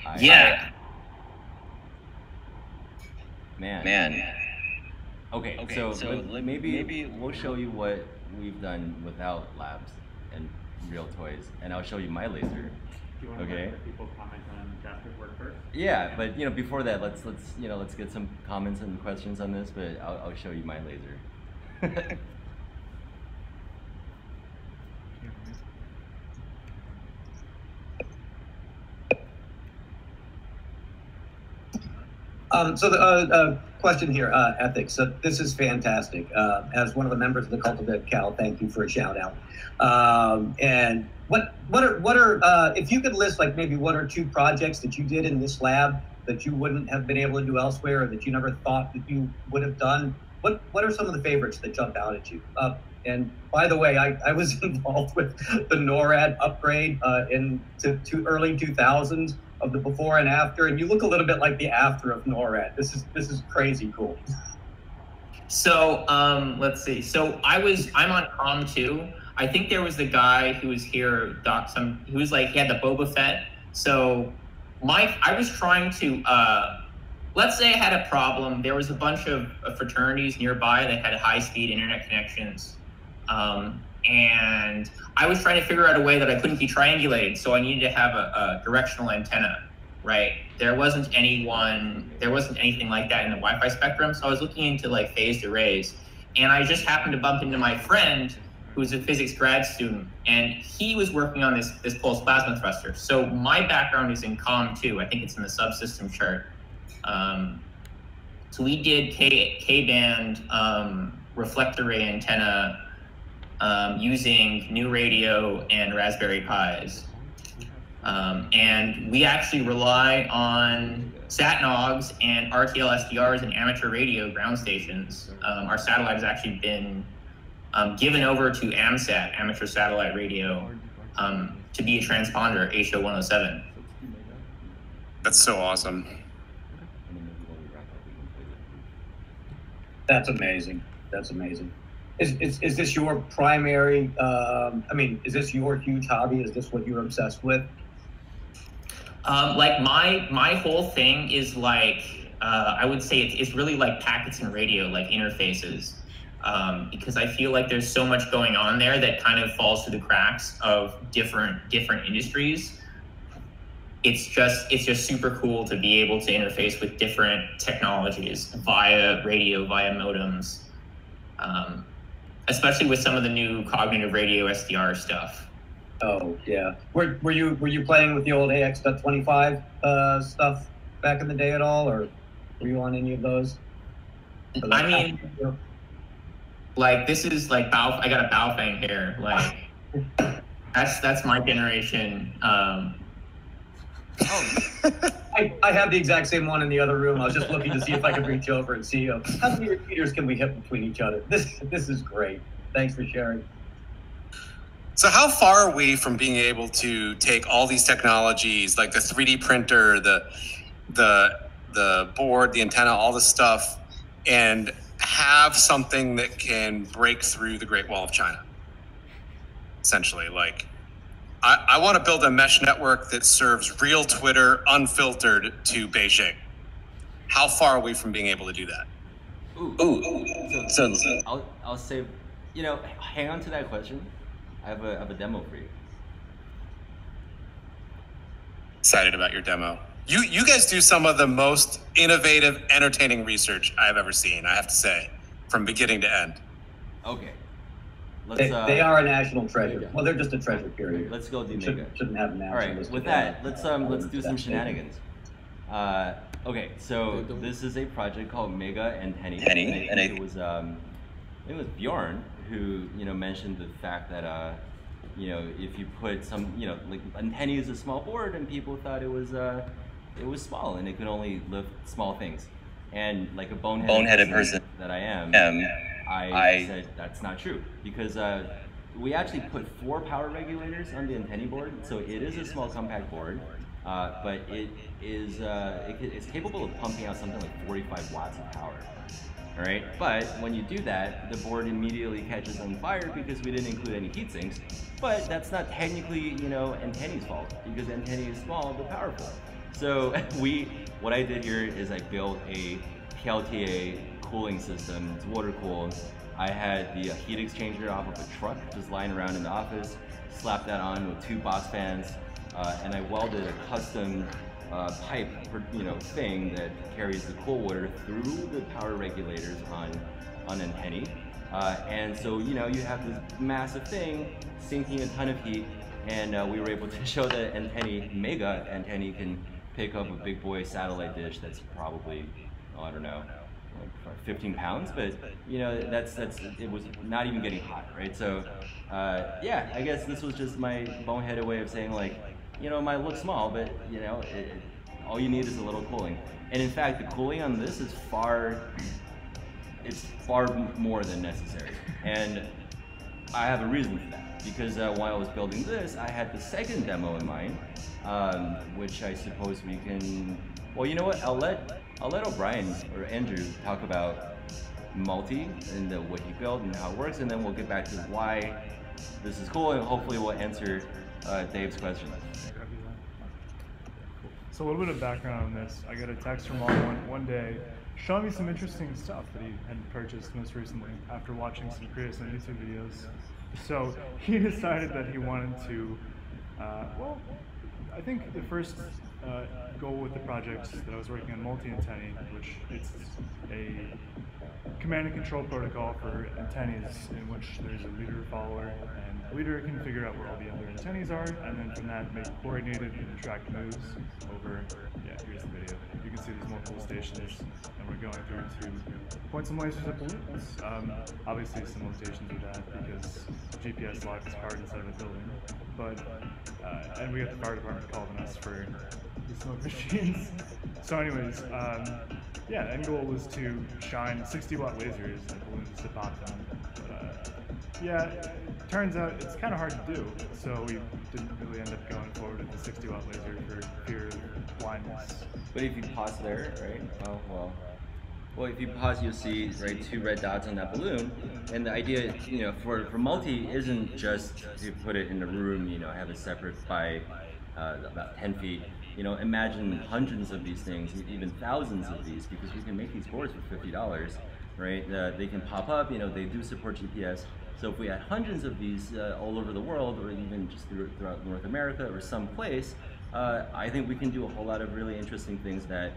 S2: I-
S14: Yeah.
S2: man.
S3: man.
S2: Okay,
S3: Okay,
S2: so,
S3: so
S2: let-
S3: let-
S2: maybe
S3: maybe
S2: we'll show you what we've done without labs and real toys, and I'll show you my laser.
S10: Do you want to
S2: Okay.
S10: let people comment on Jasper's work first?
S2: Yeah, but you know, before that, let's let's you know let's get some comments and questions on this. But I'll, I'll show you my laser. [laughs]
S1: Um, so the uh, uh, question here, uh, ethics. So this is fantastic. Uh, as one of the members of the Cult of Ed Cal, thank you for a shout out. Um, and what what are what are if you could list like maybe one or two projects that you did in this lab that you wouldn't have been able to do elsewhere, or that you never thought that you would have done? What what are some of the favorites that jump out at you? Uh, and by the way, I, I was [laughs] involved with the NORAD upgrade uh, in to, to early 2000s of the before and after, and you look a little bit like the after of NORAD. This is this is crazy cool.
S14: So um, let's see. So I was I'm on Com too. I think there was the guy who was here, Doc. Some who was like he had the Boba Fett. So my I was trying to uh, let's say I had a problem. There was a bunch of, of fraternities nearby that had high speed internet connections. Um, and I was trying to figure out a way that I couldn't be triangulated, so I needed to have a, a directional antenna, right? There wasn't anyone, there wasn't anything like that in the Wi-Fi spectrum, so I was looking into like phased arrays, and I just happened to bump into my friend who's a physics grad student, and he was working on this this pulse plasma thruster. So my background is in COM too. I think it's in the subsystem chart. Um, so we did K K band um, reflector array antenna um, using GNU Radio and Raspberry Pis. Um, and we actually rely on SatNOGS and RTL SDRs and amateur radio ground stations. Um, our satellite has actually been um, given over to AMSAT, Amateur Satellite Radio, um, to be a transponder, HO 107.
S4: That's so awesome.
S1: That's amazing. That's amazing. Is, is, is this your primary? Um, I mean, is this your huge hobby? Is this what you're obsessed with?
S14: Um, like my my whole thing is like uh, I would say it's, it's really like packets and radio, like interfaces, um, because I feel like there's so much going on there that kind of falls through the cracks of different different industries. It's just it's just super cool to be able to interface with different technologies via radio, via modems, um, especially with some of the new cognitive radio SDR stuff.
S1: Oh yeah. Were, were you were you playing with the old AX.25 uh, stuff back in the day at all, or were you on any of those?
S14: I mean, like this is like bow. I got a Baofeng here. Like that's that's my generation. Um, [laughs] [laughs]
S1: I, I have the exact same one in the other room. I was just looking to see if I could reach over and see uh, how many repeaters can we hit between each other. This this is great. Thanks for sharing.
S4: So how far are we from being able to take all these technologies, like the 3D printer, the the the board, the antenna, all this stuff, and have something that can break through the Great Wall of China? Essentially, like I, I want to build a mesh network that serves real Twitter unfiltered to Beijing. How far are we from being able to do that?
S2: Ooh, so, I'll I'll say, you know, hang on to that question. I have a I have a demo for you.
S4: Excited about your demo. You you guys do some of the most innovative, entertaining research I've ever seen. I have to say, from beginning to end.
S2: Okay. Let's,
S1: They,
S2: uh,
S1: they are a national treasure. Well, they're just a treasure. Period.
S2: Let's go do
S1: Should,
S2: Mega.
S1: shouldn't have an
S2: All right. With
S1: listed
S2: that, let's um let's do some shenanigans. Uh, okay, so this is a project called Mega Antennae.
S3: Antennae,
S2: And I think
S3: and
S2: it was um, I think it was Bjorn who you know mentioned the fact that uh, you know if you put some you know like antennae is a small board and people thought it was uh, it was small and it could only lift small things. And like a boneheaded,
S3: Boneheaded person.
S2: that I am,
S3: Um,
S2: I,
S3: I-
S2: said that's not true because uh, we actually put four power regulators on the antennae board, so it is a small compact board, uh, but it is uh, it, it's capable of pumping out something like 45 watts of power. All right, but when you do that, the board immediately catches on fire because we didn't include any heat sinks. But that's not technically, you know, antennae's fault because antennae is small but powerful. So [laughs] we, what I did here is I built a PLTA cooling system. It's water cooled, I had the uh, heat exchanger off of a truck just lying around in the office, slapped that on with two box fans, uh, and I welded a custom uh, pipe, you know, thing that carries the cool water through the power regulators on on antennae. Uh, and so, you know, you have this massive thing sinking a ton of heat, and uh, we were able to [laughs] show that antennae, mega antennae, can pick up a big boy satellite dish that's probably, oh, I don't know, like 15 pounds, but you know, that's, that's, it was not even getting hot, right? So, uh, yeah, I guess this was just my boneheaded way of saying like, you know, it might look small, but you know, it, all you need is a little cooling. And in fact, the cooling on this is far, it's far more than necessary. And I have a reason for that. Because uh, while I was building this, I had the second demo in mind, um, which I suppose we can, well, you know what, I'll let, I'll let O'Brien or Andrew talk about multi and the, what he built and how it works, and then we'll get back to why this is cool, and hopefully we'll answer uh, Dave's question.
S12: So a little bit of background on this. I got a text from Mom one, one day showing me some interesting stuff that he had purchased most recently after watching some previous and YouTube videos. So [laughs] he decided that he wanted to, uh, well, I think the first uh, goal with the project that I was working on multi-antennae, which it's a command and control protocol for antennas in which there's a leader follower and the leader can figure out where all the other antennas are and then from that make coordinated and moves over, yeah, here's the video. You can see there's multiple stations and we're going through to point some lasers at balloons. Um, obviously some limitations with that because GPS lock is hard inside of a building. But, uh, and we got the fire department calling us for the machines. [laughs] So anyways, um, yeah, end goal was to shine 60 watt lasers at balloons to pop them. But uh, yeah, it turns out it's kind of hard to do, so we didn't really end up going forward with the 60 watt laser for fear of blindness.
S2: But if you pause there, right? Oh well. Well, if you pause, you'll see right two red dots on that balloon, and the idea, you know, for for multi isn't just to put it in a room, you know, have it separate by uh, about 10 feet. You know, imagine hundreds of these things, even thousands of these, because we can make these boards for $50, right? Uh, they can pop up, you know, they do support GPS. So if we had hundreds of these uh, all over the world, or even just throughout North America or someplace, uh, I think we can do a whole lot of really interesting things that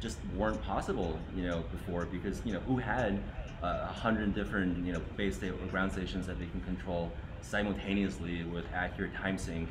S2: just weren't possible, you know, before because, you know, who had uh, a hundred different, you know, base state or ground stations that they can control simultaneously with accurate time sync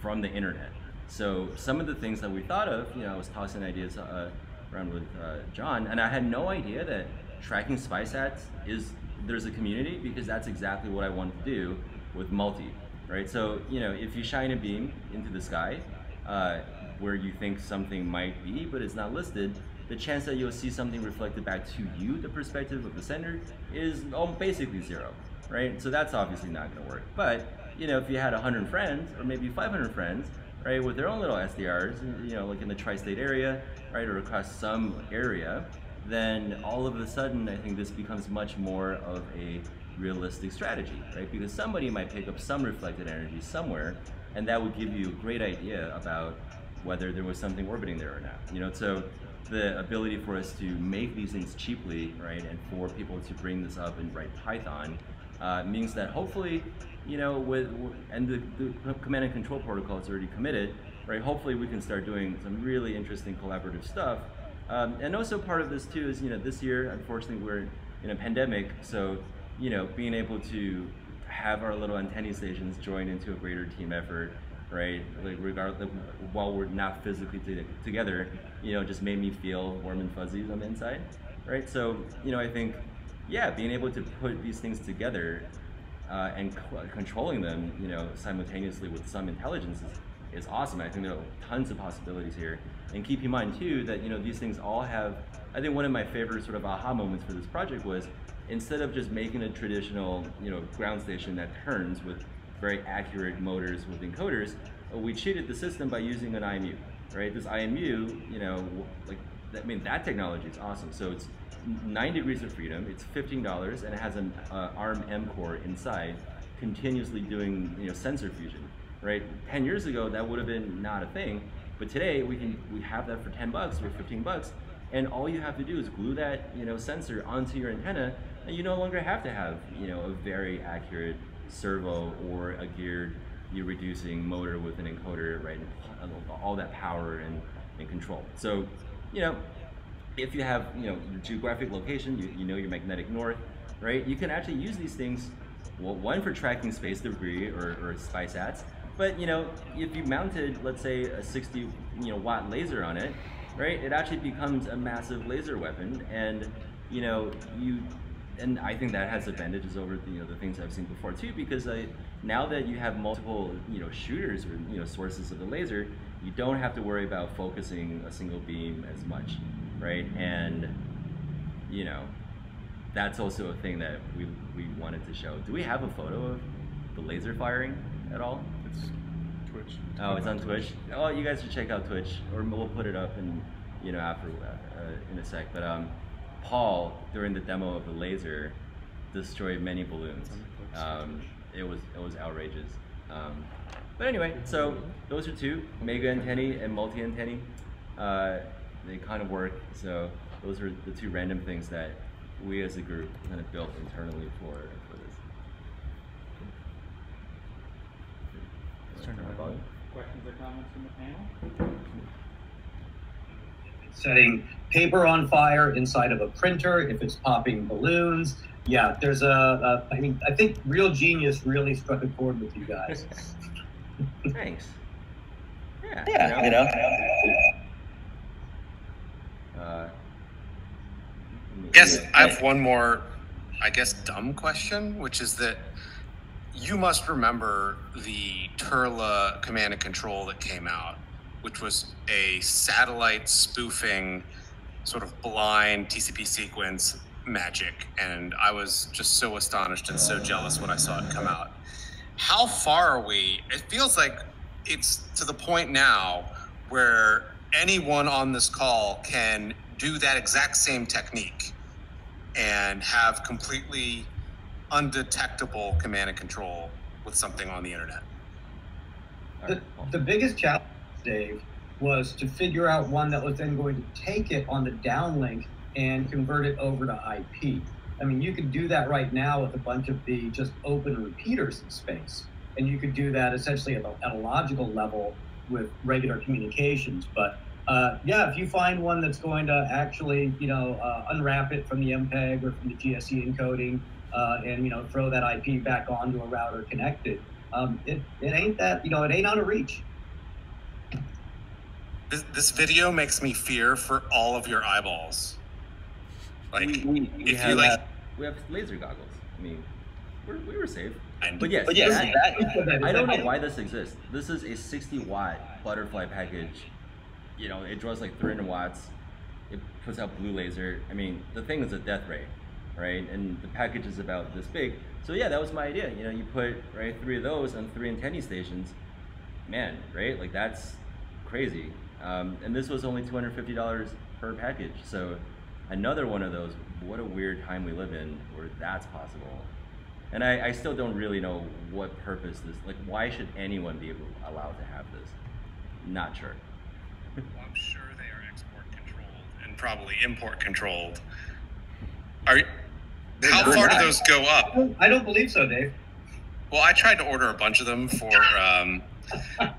S2: from the internet. So some of the things that we thought of, you know, I was tossing ideas uh, around with uh, John, and I had no idea that tracking SpySats is there's a community because that's exactly what I want to do with multi, right? So you know, if you shine a beam into the sky uh, where you think something might be, but it's not listed, the chance that you'll see something reflected back to you, the perspective of the sender, is oh, basically zero, right? So that's obviously not going to work. But you know, if you had 100 friends or maybe 500 friends right, with their own little SDRs, you know, like in the tri-state area, right, or across some area, then all of a sudden, I think this becomes much more of a realistic strategy, right? Because somebody might pick up some reflected energy somewhere, and that would give you a great idea about whether there was something orbiting there or not. You know, so the ability for us to make these things cheaply, right, and for people to bring this up and write Python uh, means that hopefully you know, with and the, the command and control protocol is already committed, right? Hopefully, we can start doing some really interesting collaborative stuff. Um, and also, part of this too is, you know, this year, unfortunately, we're in a pandemic, so you know, being able to have our little antenna stations join into a greater team effort, right? Like, regardless, while we're not physically together, you know, just made me feel warm and fuzzy on the inside, right? So, you know, I think, yeah, being able to put these things together uh, and controlling them, you know, simultaneously with some intelligence is, is awesome. I think there are tons of possibilities here. And keep in mind too that you know these things all have. I think one of my favorite sort of aha moments for this project was instead of just making a traditional you know ground station that turns with very accurate motors with encoders, uh, we cheated the system by using an IMU. Right, this IMU, you know, like I mean that technology is awesome. So it's nine degrees of freedom. It's $15 and it has an uh, ARM M core inside, continuously doing you know sensor fusion. Right? 10 years ago, that would have been not a thing, but today we can we have that for 10 bucks or 15 bucks, and all you have to do is glue that you know sensor onto your antenna, and you no longer have to have you know a very accurate servo or a geared you're reducing motor with an encoder, right? And all that power and, and control. So, you know, if you have you know your geographic location, you, you know your magnetic north, right? You can actually use these things, well, one for tracking space debris or, or spy sats, but you know, if you mounted, let's say, a 60 you know watt laser on it, right? It actually becomes a massive laser weapon, and you know, you, and I think that has advantages over the, you know the things I've seen before too, because I, now that you have multiple you know shooters or you know sources of the laser, you don't have to worry about focusing a single beam as much, right? And you know, that's also a thing that we we wanted to show. Do we have a photo of the laser firing at all?
S12: It's Twitch.
S2: Oh, it's on Twitch. Oh, you guys should check out Twitch, or we'll put it up in you know after uh, in a sec. But um, Paul during the demo of the laser destroyed many balloons. Um, it was it was outrageous. Um, but anyway, so those are two mega antennae and multi antennae. Uh, they kind of work. So those are the two random things that we as a group kind of built internally for for this.
S10: Questions or comments from the panel?
S1: setting paper on fire inside of a printer, if it's popping balloons. Yeah, there's a, a I mean, I think Real Genius really struck a chord with you guys. [laughs]
S2: Thanks. Yeah,
S3: Yeah, you know.
S2: Uh,
S4: Yes, I have one more, I guess, dumb question, which is that you must remember the Turla command and control that came out, which was a satellite spoofing, sort of blind TCP sequence magic. And I was just so astonished and so jealous when I saw it come out. How far are we? It feels like it's to the point now where anyone on this call can do that exact same technique and have completely undetectable command and control with something on the internet.
S1: The, the biggest challenge, Dave, was to figure out one that was then going to take it on the downlink and convert it over to IP. I mean, you could do that right now with a bunch of the just open repeaters in space. And you could do that essentially at a, at a logical level with regular communications. But uh, yeah, if you find one that's going to actually, you know, uh, unwrap it from the MPEG or from the GSE encoding uh, and, you know, throw that IP back onto a router connected, um, it, it ain't that, you know, it ain't out of reach.
S4: This, this video makes me fear for all of your eyeballs. Like,
S2: we, we, we
S4: if
S2: have,
S4: you like,
S2: we have laser goggles. I mean, we're, we were safe.
S4: And-
S2: But yes,
S3: But yes,
S2: that- I don't know why this exists. This is a 60 watt butterfly package. You know, it draws like 300 watts. It puts out blue laser. I mean, the thing is a death ray, right? And the package is about this big. So yeah, that was my idea. You know, you put right three of those on three antennae stations. Man, right? Like that's crazy. Um, and this was only $250 per package. So another one of those. What a weird time we live in where that's possible. And I, I still don't really know what purpose this, like, why should anyone be able, allowed to have this? Not sure.
S4: I'm sure they are export controlled and probably import controlled. Are how
S1: They're
S4: far do those go up?
S1: I don't believe so, Dave.
S4: Well, I tried to order a bunch of them for, um, [laughs]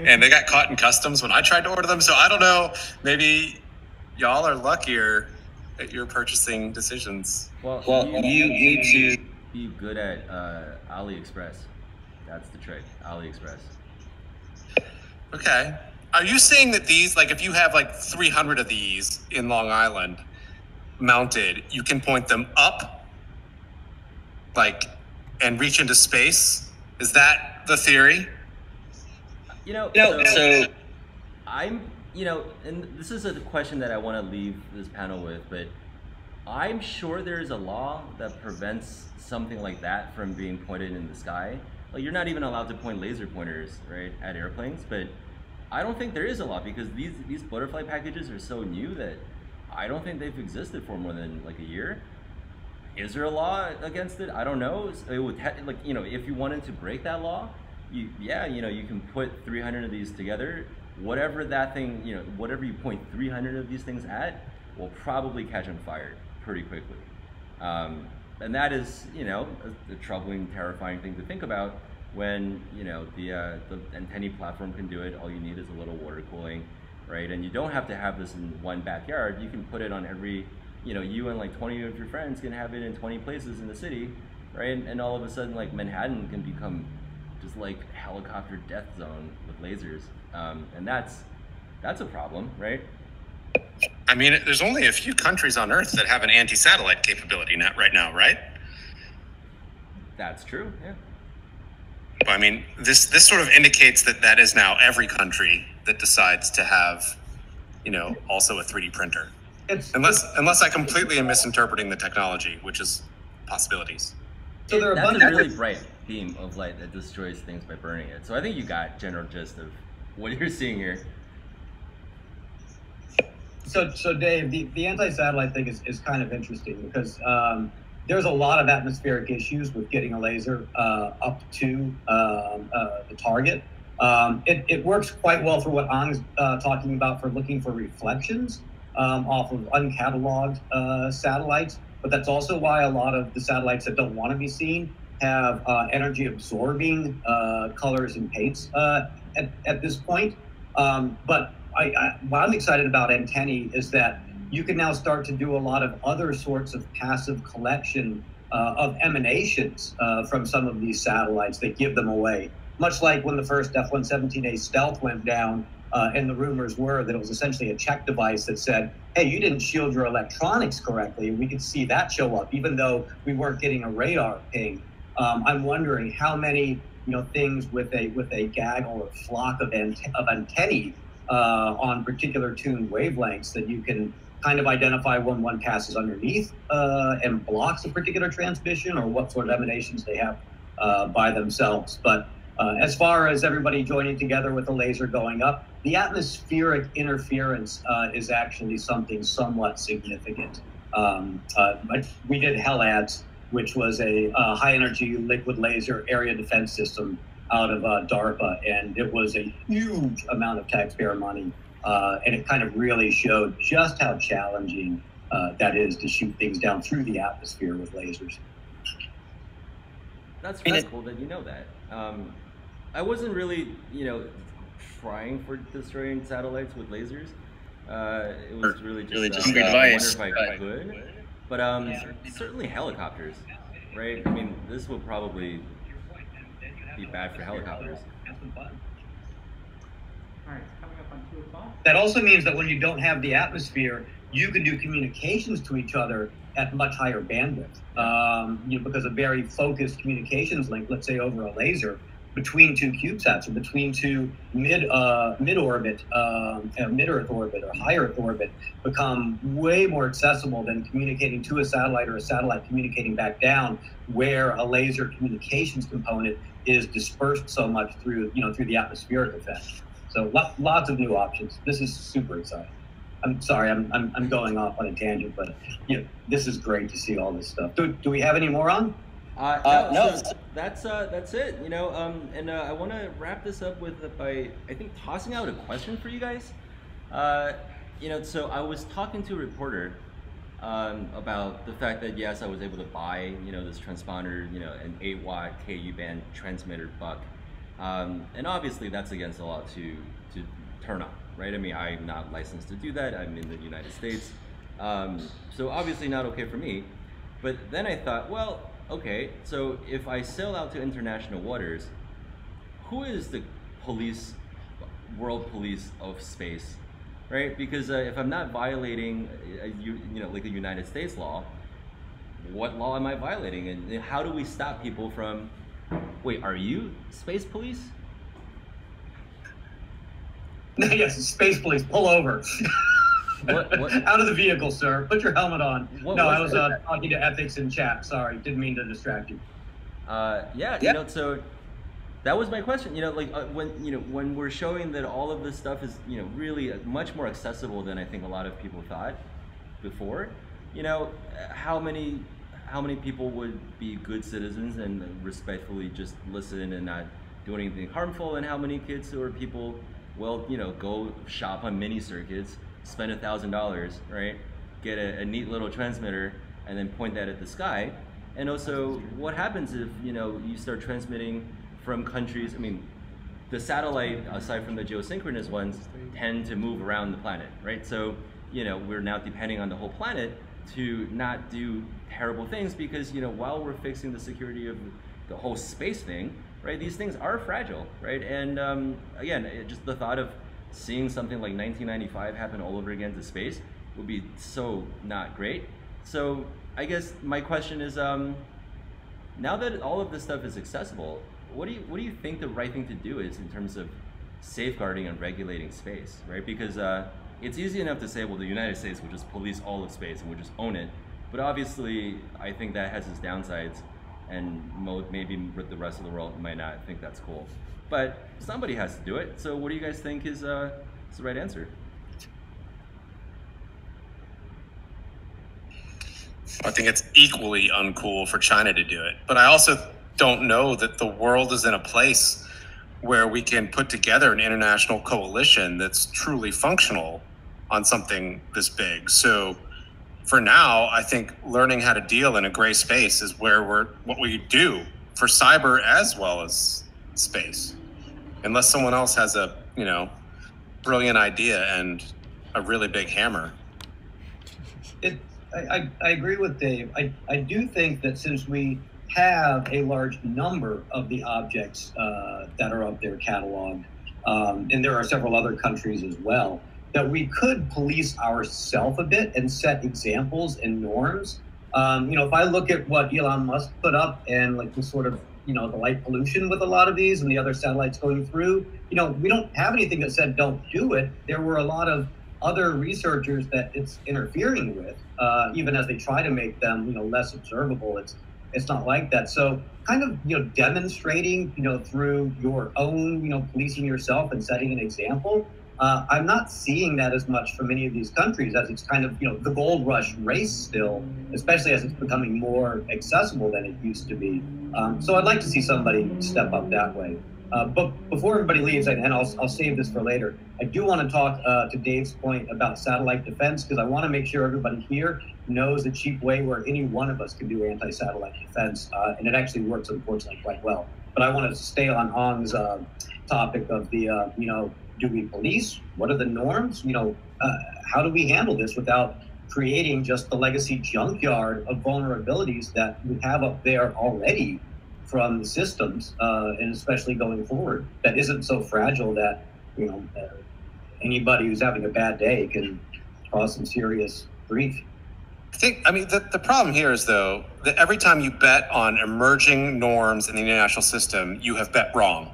S4: and they got caught in customs when I tried to order them. So I don't know. Maybe y'all are luckier at your purchasing decisions.
S2: Well,
S3: Well, you need to.
S2: Be good at uh, AliExpress. That's the trick. AliExpress.
S4: Okay. Are you saying that these, like, if you have like 300 of these in Long Island mounted, you can point them up, like, and reach into space? Is that the theory?
S2: You know,
S3: No, so
S2: I'm, you know, and this is a question that I want to leave this panel with, but I'm sure there's a law that prevents something like that from being pointed in the sky. Like you're not even allowed to point laser pointers, right, at airplanes, but I don't think there is a law because these these butterfly packages are so new that I don't think they've existed for more than like a year. Is there a law against it? I don't know. It would like you know if you wanted to break that law, you yeah you know you can put 300 of these together whatever that thing, you know, whatever you point 300 of these things at, will probably catch on fire pretty quickly. Um, and that is, you know, a, a, troubling, terrifying thing to think about when, you know, the, uh, the antennae platform can do it. All you need is a little water cooling, right? And you don't have to have this in one backyard. You can put it on every, you know, you and like 20 of your friends can have it in 20 places in the city, right? And, and all of a sudden, like Manhattan can become just like helicopter death zone with lasers. Um, and that's, that's a problem, right?
S4: I mean, there's only a few countries on Earth that have an anti-satellite capability net right now, right?
S2: That's true. Yeah.
S4: But I mean, this this sort of indicates that that is now every country that decides to have, you know, also a 3D printer.
S1: It's,
S4: unless unless I completely am misinterpreting the technology, which is possibilities.
S2: So there are That's a really bright beam of light that destroys things by burning it. So I think you got general gist of what you're seeing here.
S1: So, so Dave, the, the anti-satellite thing is, is kind of interesting because um, there's a lot of atmospheric issues with getting a laser uh, up to um, uh, the target. Um, it, it, works quite well for what Ang's uh, talking about for looking for reflections um, off of uncatalogued uh, satellites. But that's also why a lot of the satellites that don't want to be seen have uh, energy absorbing uh, colors and paints at, at this point. Um, but I, I, what I'm excited about antennae is that you can now start to do a lot of other sorts of passive collection uh, of emanations uh, from some of these satellites that give them away. Much like when the first F-117A stealth went down, uh, and the rumors were that it was essentially a check device that said, "Hey, you didn't shield your electronics correctly." We could see that show up, even though we weren't getting a radar ping. Um, I'm wondering how many, you know, things with a with a gaggle or flock of, ant- of antennae uh, on particular tuned wavelengths that you can kind of identify when one passes underneath uh, and blocks a particular transmission or what sort of emanations they have uh, by themselves. But uh, as far as everybody joining together with a laser going up, the atmospheric interference uh, is actually something somewhat significant. Um, uh, we did HELLADS, which was a high energy liquid laser area defense system out of uh, DARPA, and it was a huge amount of taxpayer money. Uh, and it kind of really showed just how challenging uh, that is to shoot things down through the atmosphere with lasers.
S2: That's really cool that you know that. Um, I wasn't really, you know, trying for destroying satellites with lasers. Uh, it was really just,
S3: really just
S2: um,
S3: advice.
S2: I wonder if I could. But um, certainly helicopters, right? I mean, this will probably be bad for helicopters.
S1: That also means that when you don't have the atmosphere, you can do communications to each other at much higher bandwidth. Um, you know, because a very focused communications link, let's say over a laser, between two CubeSats or between two mid uh, mid orbit, um, mid Earth orbit or high Earth orbit, become way more accessible than communicating to a satellite or a satellite communicating back down, where a laser communications component is dispersed so much through you know through the atmospheric effect. So lo- lots of new options. This is super exciting. I'm sorry, I'm, I'm, I'm going off on a tangent, but you know, this is great to see all this stuff. Do, do we have any more on?
S2: Uh, uh, no, so that's uh, that's it. You know, um, and uh, I want to wrap this up with uh, by I think tossing out a question for you guys. Uh, you know, so I was talking to a reporter um, about the fact that yes, I was able to buy you know this transponder, you know, an eight watt Ku band transmitter BUC, um, and obviously that's against the law to to turn on, right? I mean, I'm not licensed to do that. I'm in the United States, um, so obviously not okay for me. But then I thought, well, okay, so if I sail out to international waters, who is the police, world police of space right? Because uh, if I'm not violating, a, you, you know, like the United States law, what law am I violating? And how do we stop people from? Wait, are you space police?
S1: yes, space police. Pull over. [laughs]
S2: What, what?
S1: Out of the vehicle, sir. Put your helmet on.
S2: What
S1: no,
S2: was
S1: I was uh, talking to ethics in chat. Sorry, didn't mean to distract you.
S2: Uh, yeah, you know, so that was my question. You know, like uh, when you know when we're showing that all of this stuff is you know really uh, much more accessible than I think a lot of people thought before. You know, how many how many people would be good citizens and respectfully just listen and not do anything harmful, and how many kids or people Well, you know, go shop on Mini-Circuits, spend a thousand dollars, right? Get a, a neat little transmitter, and then point that at the sky. And also, what happens if you know you start transmitting from countries? I mean, the satellite, aside from the geosynchronous ones, tend to move around the planet, right? So, you know, we're now depending on the whole planet to not do terrible things because, you know, while we're fixing the security of the whole space thing, right, these things are fragile, right? And um, again, it, just the thought of seeing something like 1995 happen all over again to space would be so not great. So I guess my question is, um, now that all of this stuff is accessible, what do you what do you think the right thing to do is in terms of safeguarding and regulating space, right? Because uh, it's easy enough to say, well, the United States will just police all of space and we'll just own it, but obviously, I think that has its downsides, and maybe the rest of the world might not think that's cool. But somebody has to do it. So, what do you guys think is, uh, is the right answer?
S4: I think it's equally uncool for China to do it. But I also don't know that the world is in a place where we can put together an international coalition that's truly functional on something this big. So for now, I think learning how to deal in a gray space is where we're what we do for cyber as well as space. Unless someone else has a, you know, brilliant idea and a really big hammer.
S1: It, I, I, I agree with Dave. I, I do think that since we have a large number of the objects uh, that are up there cataloged, um, and there are several other countries as well, that we could police ourselves a bit and set examples and norms. Um, you know, if I look at what Elon Musk put up and like the sort of you know the light pollution with a lot of these and the other satellites going through, you know, we don't have anything that said don't do it. There were a lot of other researchers that it's interfering with, uh, even as they try to make them, you know, less observable. It's it's not like that. So kind of, you know, demonstrating, you know, through your own, you know, policing yourself and setting an example. Uh, I'm not seeing that as much from many of these countries as it's kind of, you know, the gold rush race still, especially as it's becoming more accessible than it used to be. Um, so I'd like to see somebody step up that way. Uh, but before everybody leaves, and I'll, I'll save this for later, I do want to talk uh, to Dave's point about satellite defense because I want to make sure everybody here knows a cheap way where any one of us can do anti-satellite defense, uh, and it actually works unfortunately quite well. But I want to stay on Ang's uh, topic of the, uh, you know, do we police? What are the norms? You know, uh, how do we handle this without creating just the legacy junkyard of vulnerabilities that we have up there already from the systems, uh, and especially going forward, that isn't so fragile that you know uh, anybody who's having a bad day can cause some serious grief.
S4: I think, I mean, the, the problem here is, though, that every time you bet on emerging norms in the international system, you have bet wrong.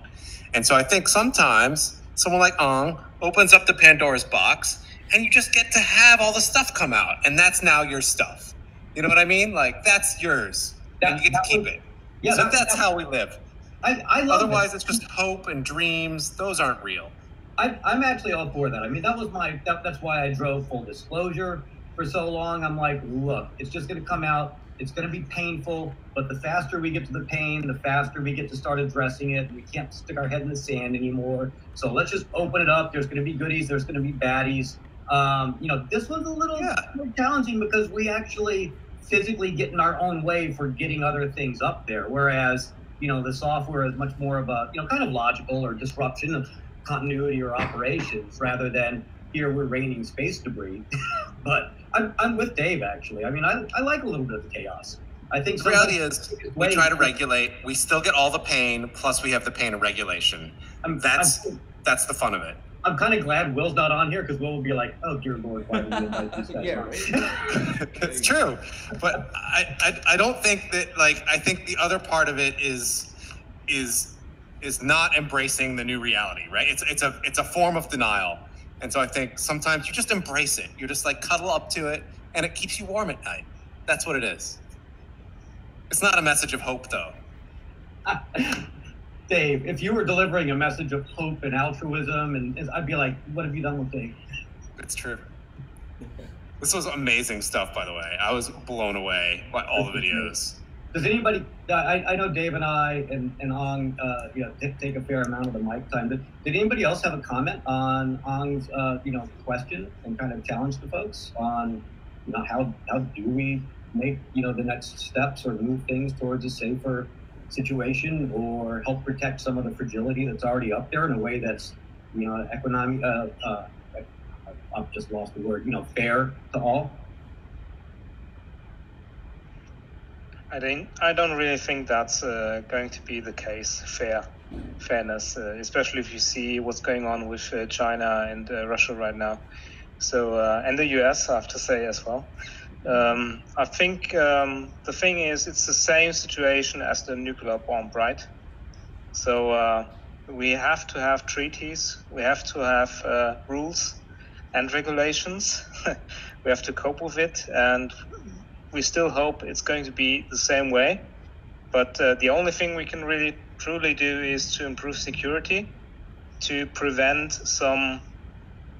S4: And so I think sometimes someone like Ang opens up the Pandora's box and you just get to have all the stuff come out. And that's now your stuff. You know what I mean? Like, that's yours.
S1: That-
S4: and you get to keep
S1: was-
S4: it.
S1: Yeah,
S4: so
S1: that-
S4: that's
S1: that-
S4: how we live.
S1: I, I love
S4: Otherwise,
S1: it.
S4: it's just hope and dreams. Those aren't real.
S1: I, I'm actually all for that. I mean, that was my that, that's why I drove full disclosure for so long. I'm like, look, it's just going to come out. It's going to be painful, but the faster we get to the pain, the faster we get to start addressing it. We can't stick our head in the sand anymore. So let's just open it up. There's going to be goodies. There's going to be baddies. Um, you know, this was a little more challenging because we actually physically get in our own way for getting other things up there. Whereas, you know, the software is much more of a, you know, kind of logical or disruption of continuity or operations rather than here we're raining space debris. [laughs] but I'm, I'm with Dave actually. I mean, I, I like a little bit of the chaos. I think
S4: The reality is, we try to regulate. We still get all the pain, plus we have the pain of regulation. that's that's the fun of it.
S1: I'm kind of glad Will's not on here because Will will be like, "Oh dear Lord, why did you invite these guys?"
S2: Yeah,
S1: on?" [laughs]
S4: it's true, but I, I I don't think that like I think the other part of it is is is not embracing the new reality, right? It's it's a it's a form of denial, and so I think sometimes you just embrace it. You're just like cuddle up to it, and it keeps you warm at night. That's what it is. It's not a message of hope, though. [laughs]
S1: Dave, if you were delivering a message of hope and altruism, and I'd be like, "What have you done with Dave?"
S4: It's true. This was amazing stuff, by the way. I was blown away by all the [laughs] videos.
S1: Does anybody? I, I know Dave and I and and Ang, uh, you know, take, a fair amount of the mic time. Did, did anybody else have a comment on Ang's, uh, you know, question and kind of challenge the folks on, you know, how how do we make you know the next steps or move things towards a safer situation or help protect some of the fragility that's already up there in a way that's, you know, economic. Uh, uh, I've just lost the word. You know, fair to all.
S5: I think I don't really think that's uh, going to be the case. Fair, fairness, uh, especially if you see what's going on with uh, China and uh, Russia right now. So uh, and the US, I have to say as well. Um, I think um, the thing is, it's the same situation as the nuclear bomb, right? So uh, we have to have treaties, we have to have rules and regulations. [laughs] we have to cope with it, and we still hope it's going to be the same way. But uh, the only thing we can really truly do is to improve security, to prevent some,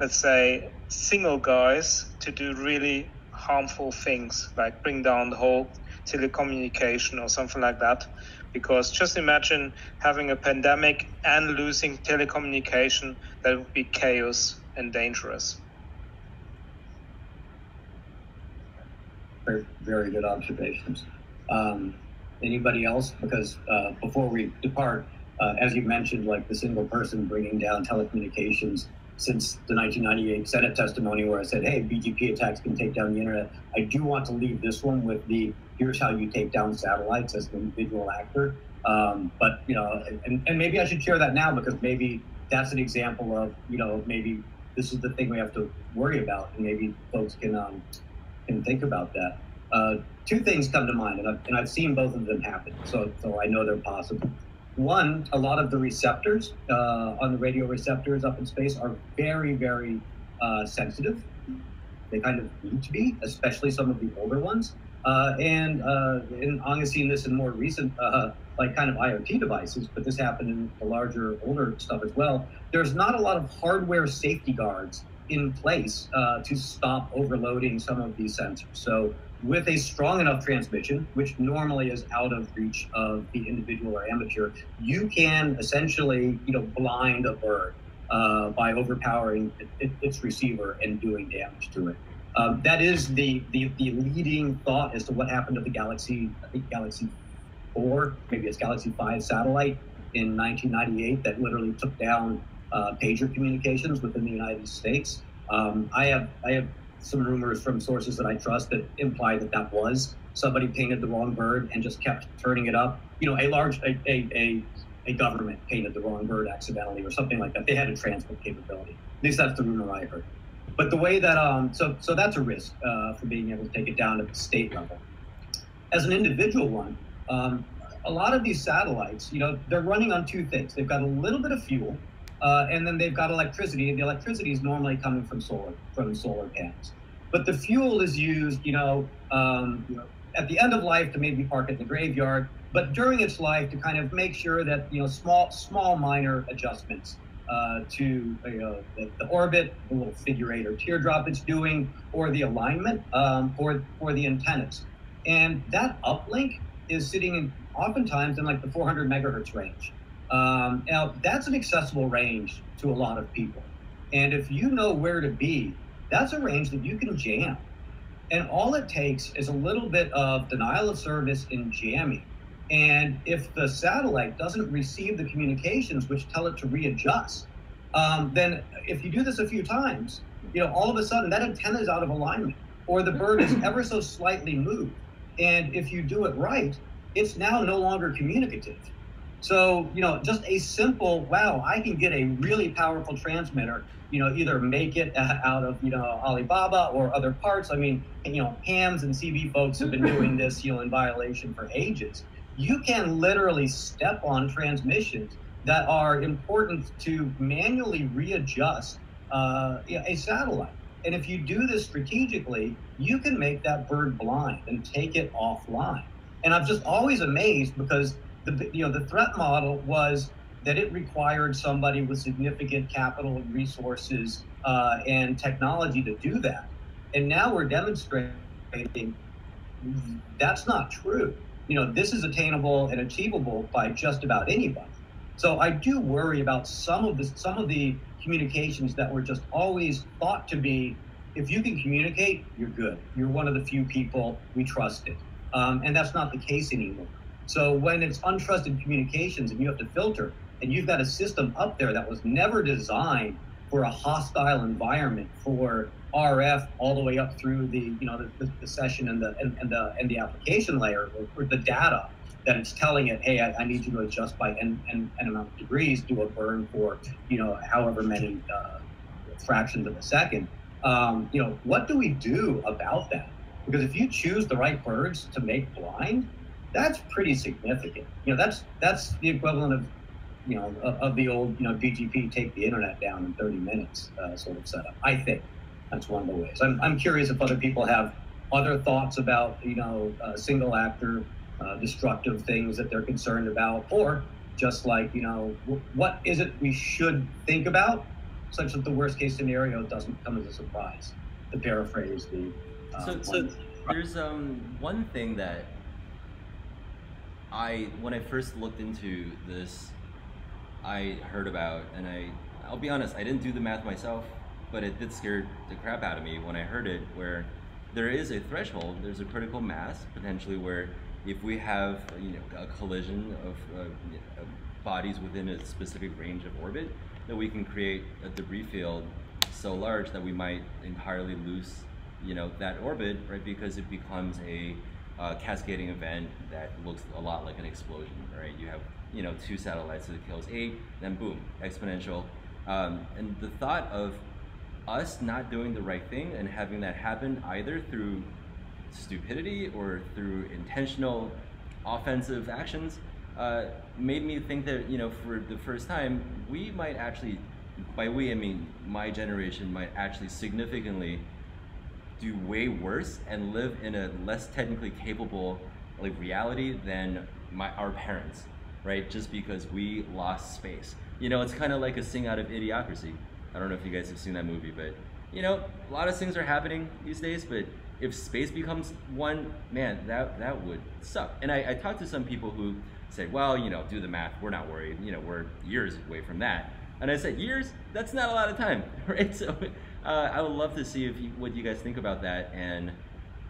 S5: let's say, single guys to do really harmful things, like bring down the whole telecommunication or something like that. Because just imagine having a pandemic and losing telecommunication, that would be chaos and dangerous.
S1: Very, very good observations. Um, anybody else? Because uh, before we depart, uh, as you mentioned, like the single person bringing down telecommunications since the 1998 Senate testimony, where I said, "Hey, BGP attacks can take down the internet." I do want to leave this one with the here's how you take down satellites as an individual actor. Um, but you know, and, and maybe I should share that now because maybe that's an example of you know maybe this is the thing we have to worry about, and maybe folks can um, can think about that. Uh, two things come to mind, and I've, and I've seen both of them happen, so, so I know they're possible. One, a lot of the receptors uh, on the radio receptors up in space are very, very uh, sensitive. They kind of need to be, especially some of the older ones. Uh, and uh, and has seen this in more recent, uh, like kind of IoT devices, but this happened in the larger, older stuff as well. There's not a lot of hardware safety guards in place uh, to stop overloading some of these sensors. So with a strong enough transmission, which normally is out of reach of the individual or amateur, you can essentially, you know, blind a bird uh, by overpowering it, it, its receiver and doing damage to it. Um, that is the, the the leading thought as to what happened to the Galaxy, I think Galaxy 4, maybe it's Galaxy 5 satellite in 1998 that literally took down uh, pager communications within the United States. Um, I have I have some rumors from sources that I trust that imply that that was somebody painted the wrong bird and just kept turning it up. You know, a large a a, a, a government painted the wrong bird accidentally or something like that. They had a transmit capability. At least that's the rumor I heard. But the way that um so so that's a risk uh, for being able to take it down at the state level. As an individual one, um, a lot of these satellites, you know, they're running on two things. They've got a little bit of fuel uh, and then they've got electricity, the electricity is normally coming from solar from solar panels. But the fuel is used, you know, um, at the end of life to maybe park at the graveyard, but during its life to kind of make sure that you know small small minor adjustments uh, to you know, the, the, orbit, the little figure eight or teardrop it's doing, or the alignment um, for for the antennas, and that uplink is sitting in oftentimes in like the 400 megahertz range. Um, now, that's an accessible range to a lot of people. And if you know where to be, that's a range that you can jam. And all it takes is a little bit of denial of service and jamming. And if the satellite doesn't receive the communications which tell it to readjust, um, then if you do this a few times, you know, all of a sudden that antenna is out of alignment or the bird is [laughs] ever so slightly moved. And if you do it right, it's now no longer communicative. So, you know, just a simple, wow, I can get a really powerful transmitter, you know, either make it [laughs] out of, you know, Alibaba or other parts. I mean, you know, hams and CB folks have been doing this, you know, in violation for ages. You can literally step on transmissions that are important to manually readjust uh, a satellite. And if you do this strategically, you can make that bird blind and take it offline. And I'm just always amazed because the you know the threat model was that it required somebody with significant capital and resources uh, and technology to do that. And now we're demonstrating that's not true. you know, this is attainable and achievable by just about anybody. So I do worry about some of the some of the communications that were just always thought to be, if you can communicate, you're good. You're one of the few people we trusted, um, and that's not the case anymore. So when it's untrusted communications and you have to filter, and you've got a system up there that was never designed for a hostile environment for RF all the way up through the you know the, the, the session and the and, and, the and the application layer or, or, the data that it's telling it, hey, I, I need you to adjust by n, n, n amount of degrees, do a burn for you know however many uh, fractions of a second. Um, you know, what do we do about that? Because if you choose the right birds to make blind, that's pretty significant. You know, that's that's the equivalent of you know of, of the old you know BGP take the internet down in 30 minutes uh, sort of setup. I think that's one of the ways. I'm, I'm curious if other people have other thoughts about, you know, uh, single actor uh, destructive things that they're concerned about, or just like, you know, w- what is it we should think about such that the worst case scenario doesn't come as a surprise, to paraphrase the. Uh,
S2: so, so there's um, one thing that I, when I first looked into this, I heard about, and I, I'll be honest, I didn't do the math myself but it did scare the crap out of me when I heard it, where there is a threshold, there's a critical mass potentially where if we have you know a collision of uh, bodies within a specific range of orbit, that we can create a debris field so large that we might entirely lose you know that orbit, right? Because it becomes a uh, cascading event that looks a lot like an explosion, right? You have you know two satellites that kills eight, then boom, exponential. Um, and the thought of us not doing the right thing and having that happen either through stupidity or through intentional offensive actions uh, made me think that you know for the first time we might actually by we I mean my generation might actually significantly do way worse and live in a less technically capable like reality than my our parents right just because we lost space you know it's kind of like a sing out of idiocracy I don't know if you guys have seen that movie, but you know, a lot of things are happening these days, but if space becomes one, man, that that would suck. And I, I talked to some people who say, well, you know, do the math, we're not worried, you know, we're years away from that. And I said, years? That's not a lot of time, [laughs] right? So uh, I would love to see if you, what you guys think about that. And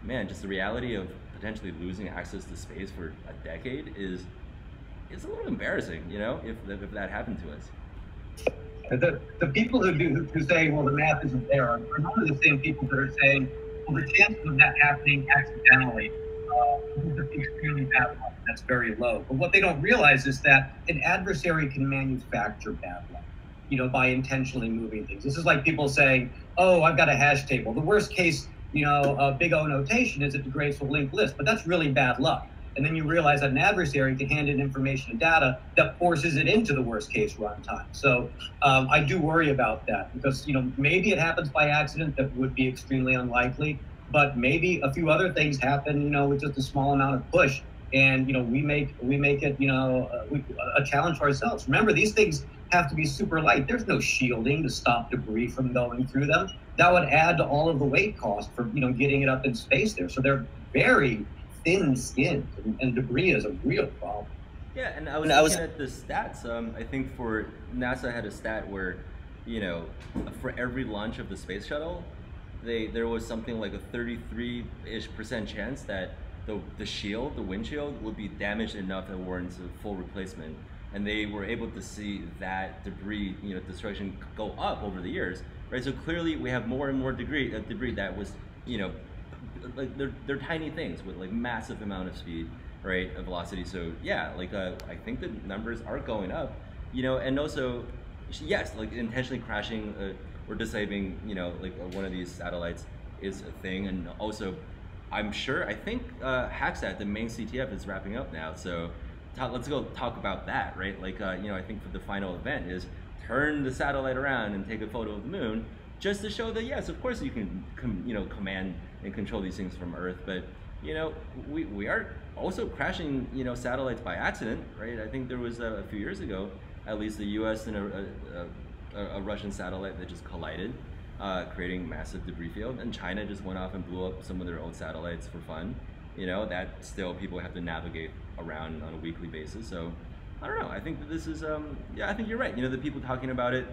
S2: man, just the reality of potentially losing access to space for a decade is it's a little embarrassing, you know, if, if that happened to us.
S1: The, the people who do who say, well, the math isn't there are not the same people that are saying, well, the chances of that happening accidentally uh, is extremely bad luck. That's very low. But what they don't realize is that an adversary can manufacture bad luck, you know, by intentionally moving things. This is like people saying, oh, I've got a hash table. The worst case, you know, uh, big O notation is it degrades to linked list, but that's really bad luck. And then you realize that an adversary can hand in information and data that forces it into the worst case runtime. So um, I do worry about that because you know maybe it happens by accident that would be extremely unlikely, but maybe a few other things happen you know with just a small amount of push, and you know we make we make it you know uh, we, a challenge for ourselves. Remember these things have to be super light. There's no shielding to stop debris from going through them. That would add to all of the weight cost for you know getting it up in space there. So they're very thin skinned, and, and, debris is a real problem.
S2: Yeah, and I was and looking I was... at the stats. Um, I think for NASA had a stat where, you know, for every launch of the space shuttle, they there was something like a 33 ish percent chance that the the shield, the windshield, would be damaged enough that warrants a full replacement. And they were able to see that debris, you know, destruction go up over the years, right? So clearly, we have more and more debris, uh, debris that was, you know, like they're they're tiny things with like massive amount of speed, right, of velocity. So yeah, like uh, I think the numbers are going up, you know, and also yes, like intentionally crashing uh, or disabling, you know, like uh, one of these satellites is a thing, and also I'm sure I think uh, Hack-A-Sat, the main CTF, is wrapping up now, so. Talk, let's go talk about that, right? Like, uh, you know, I think for the final event is turn the satellite around and take a photo of the moon, just to show that yes, of course you can, you know, command and control these things from Earth. But you know, we, we are also crashing you know satellites by accident, right? I think there was a, a few years ago, at least the U.S. and a, a, a Russian satellite that just collided, uh, creating massive debris field. And China just went off and blew up some of their own satellites for fun. you know, that still people have to navigate around on a weekly basis. So I don't know. I think that this is, um, yeah, I think you're right. You know, the people talking about it,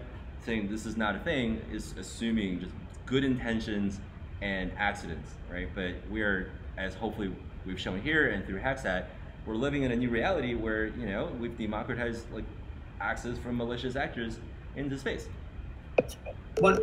S2: saying this is not a thing, is assuming just good intentions and accidents, right? But we're, as hopefully we've shown here and through Hack-A-Sat, we're living in a new reality where you know we've democratized like access from malicious actors into space.
S1: One,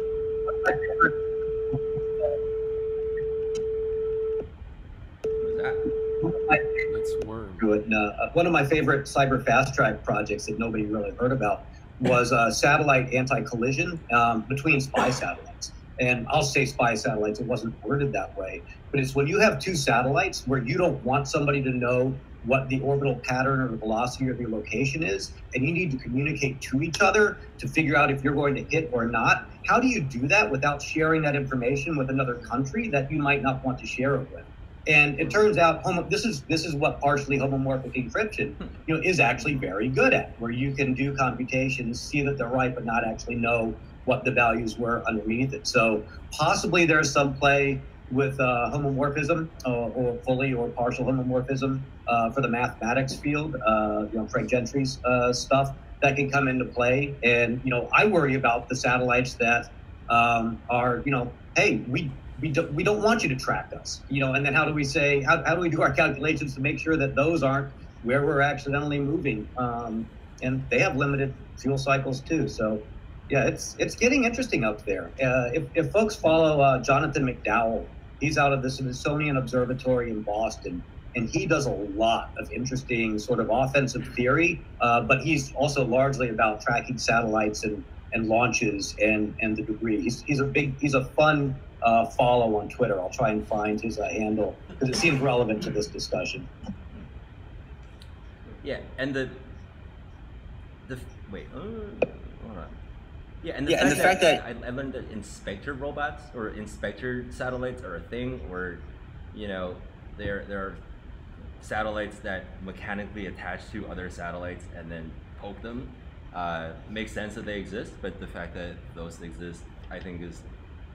S11: That's worm.
S1: Good. Uh, one of my favorite cyber fast track projects that nobody really heard about was uh, satellite anti-collision um, between spy satellites. And I'll say spy satellites, it wasn't worded that way, but it's when you have two satellites where you don't want somebody to know what the orbital pattern or the velocity or the location is, and you need to communicate to each other to figure out if you're going to hit or not. How do you do that without sharing that information with another country that you might not want to share it with? And it turns out homo, this is this is what partially homomorphic encryption you know is actually very good at, where you can do computations, see that they're right, but not actually know what the values were underneath it. So possibly there's some play with uh, homomorphism uh, or fully or partial homomorphism uh, for the mathematics field, uh, you know, Frank Gentry's uh, stuff that can come into play. And, you know, I worry about the satellites that um, are, you know, hey, we we don't, we don't want you to track us, you know, and then how do we say, how, how do we do our [laughs] calculations to make sure that those aren't where we're accidentally moving? Um, and they have limited fuel cycles too. So yeah, it's it's getting interesting up there. Uh, if, if folks follow uh, Jonathan McDowell, he's out of the Smithsonian Observatory in Boston, and he does a lot of interesting sort of offensive theory. Uh, but he's also largely about tracking satellites and, and launches and and the debris. He's he's a big he's a fun uh, follow on Twitter. I'll try and find his uh, handle because it seems relevant to this discussion.
S2: Yeah, and the the wait, uh, hold on. Yeah, and the,
S3: Yeah,
S2: fact,
S3: and the fact
S2: that, I, I learned that inspector robots or inspector satellites are a thing, or you know, there there are satellites that mechanically attach to other satellites and then poke them. Uh, makes sense that they exist, but the fact that those exist, I think, is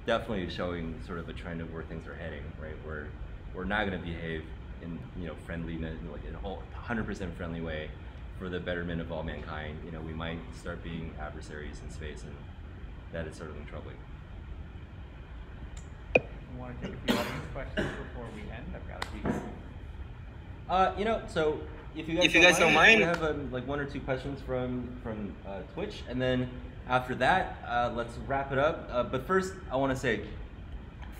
S2: definitely showing sort of a trend of where things are heading. Right, where we're not going to behave in you know friendliness, like in a whole 100% friendly way for the betterment of all mankind. You know, we might start being adversaries in space, and that is certainly troubling.
S10: I want to take a few audience questions before we end. I've got a few.
S2: Uh, you know, so if you guys,
S3: If you guys don't mind-
S2: we have um, like one or two questions from from uh, Twitch, and then after that, uh, let's wrap it up. Uh, but first, I want to say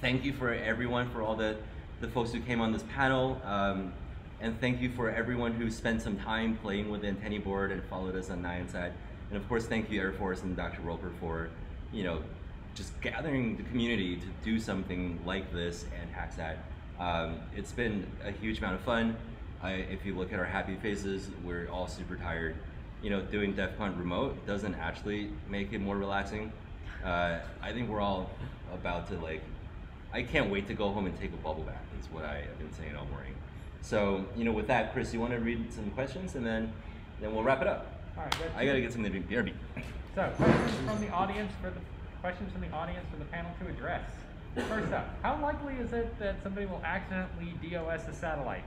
S2: thank you for everyone for all the the folks who came on this panel, um, and thank you for everyone who spent some time playing with the antennae board and followed us on NyanSat. And of course, thank you Air Force and Dr. Roper for you know just gathering the community to do something like this and Hack-A-Sat. Um, it's been a huge amount of fun. I, if you look at our happy faces, we're all super tired. You know, doing DEF CON remote doesn't actually make it more relaxing. Uh, I think we're all about to like, I can't wait to go home and take a bubble bath is what I have been saying all morning. So, you know, with that, Chris, you want to read some questions and then, then we'll wrap it up.
S10: All right.
S2: I gotta get something to drink. BRB.
S10: So, questions from the audience for the questions from the audience for the panel to address. First up, how likely is it that somebody will accidentally DOS a satellite?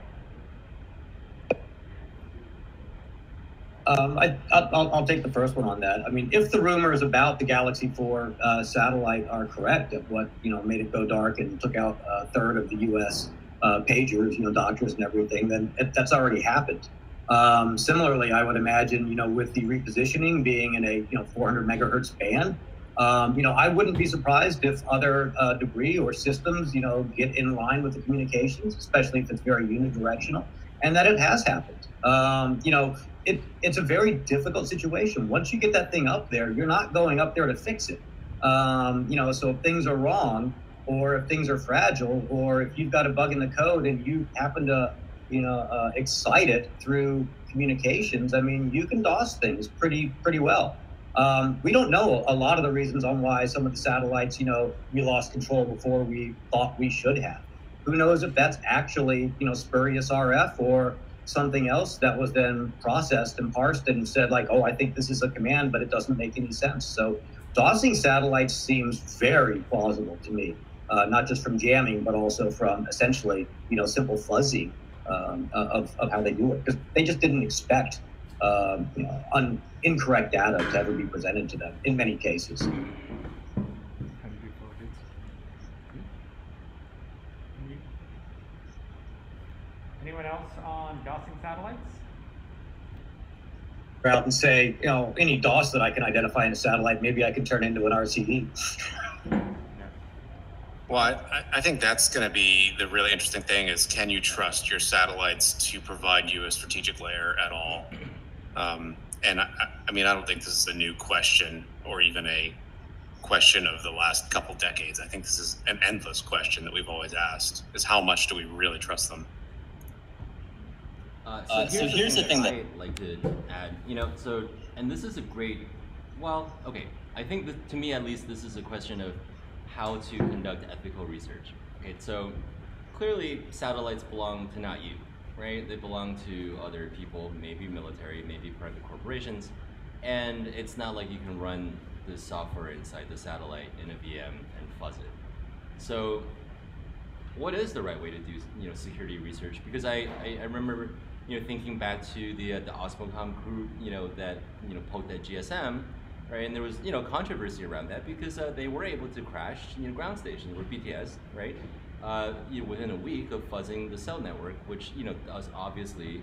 S1: Um, I, I'll, I'll take the first one on that. I mean, if the rumors about the Galaxy 4 uh, satellite are correct, of what you know made it go dark and took out a third of the U.S. Uh, pagers, you know, doctors and everything, then it, that's already happened. Um, similarly, I would imagine, you know, with the repositioning being in a you know 400 megahertz band, um, you know, I wouldn't be surprised if other uh, debris or systems, you know, get in line with the communications, especially if it's very unidirectional, and that it has happened. Um, you know, it, it's a very difficult situation. Once you get that thing up there, you're not going up there to fix it. Um, you know, so if things are wrong, or if things are fragile, or if you've got a bug in the code and you happen to, you know, uh, excite it through communications, I mean, you can DOS things pretty pretty well. Um, we don't know a lot of the reasons on why some of the satellites, you know, we lost control before we thought we should have. Who knows if that's actually, you know, spurious RF or something else that was then processed and parsed and said like, oh, I think this is a command, but it doesn't make any sense. So DOSing satellites seems very plausible to me. uh, not just from jamming, but also from essentially, you know, simple fuzzy um, of, of how they do it. Because they just didn't expect, um, you know, un, incorrect data to ever be presented to them in many cases.
S10: Anyone else on DOSing satellites?
S1: Out and say, you know, any DOS that I can identify in a satellite, maybe I can turn into an RCE. [laughs]
S4: Well, I, I think that's going to be the really interesting thing is can you trust your satellites to provide you a strategic layer at all? [clears throat] Um, and I, I mean, I don't think this is a new question or even a question of the last couple decades. I think this is an endless question that we've always asked: is how much do we really trust them?
S2: Uh, so,
S3: Uh,
S2: here's,
S3: so
S2: the
S3: here's the thing
S2: that
S3: that-
S2: I like to add. You know, so and this is a great. Well, okay. I think that, to me at least, this is a question of how to conduct ethical research. Okay, so clearly satellites belong to not you, right? They belong to other people, maybe military, maybe private corporations, and it's not like you can run the software inside the satellite in a VM and fuzz it. So what is the right way to do you know security research? Because I, I, I remember you know thinking back to the uh, the Osmocom group, you know that you know poked at GSM, right? And there was you know controversy around that because uh, they were able to crash you know ground stations or BTS, right? Uh, you know, within a week of fuzzing the cell network, which you know does obviously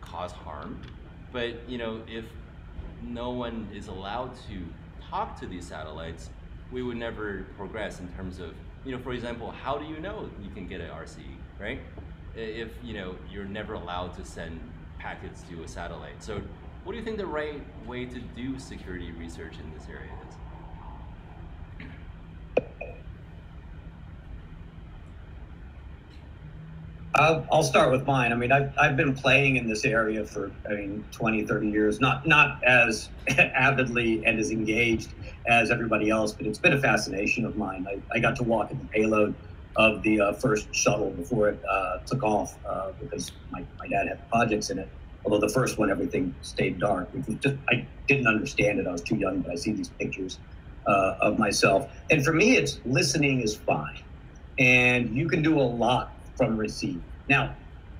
S2: cause harm, but you know if no one is allowed to talk to these satellites, we would never progress in terms of, you know, for example, how do you know you can get an RC, right? If, you know, you're never allowed to send packets to a satellite. So what do you think the right way to do security research in this area is?
S1: I'll, I'll start with mine. I mean, I've, I've been playing in this area for, I mean, 20, 30 years, not, not as [laughs] avidly and as engaged as everybody else, but it's been a fascination of mine. I, I got to walk in the payload of the uh, first shuttle before it uh, took off uh, because my, my dad had projects in it. Although the first one, everything stayed dark, which was just, I didn't understand it. I was too young, but I see these pictures uh, of myself. And for me, it's listening is fine. And you can do a lot from receive. Now,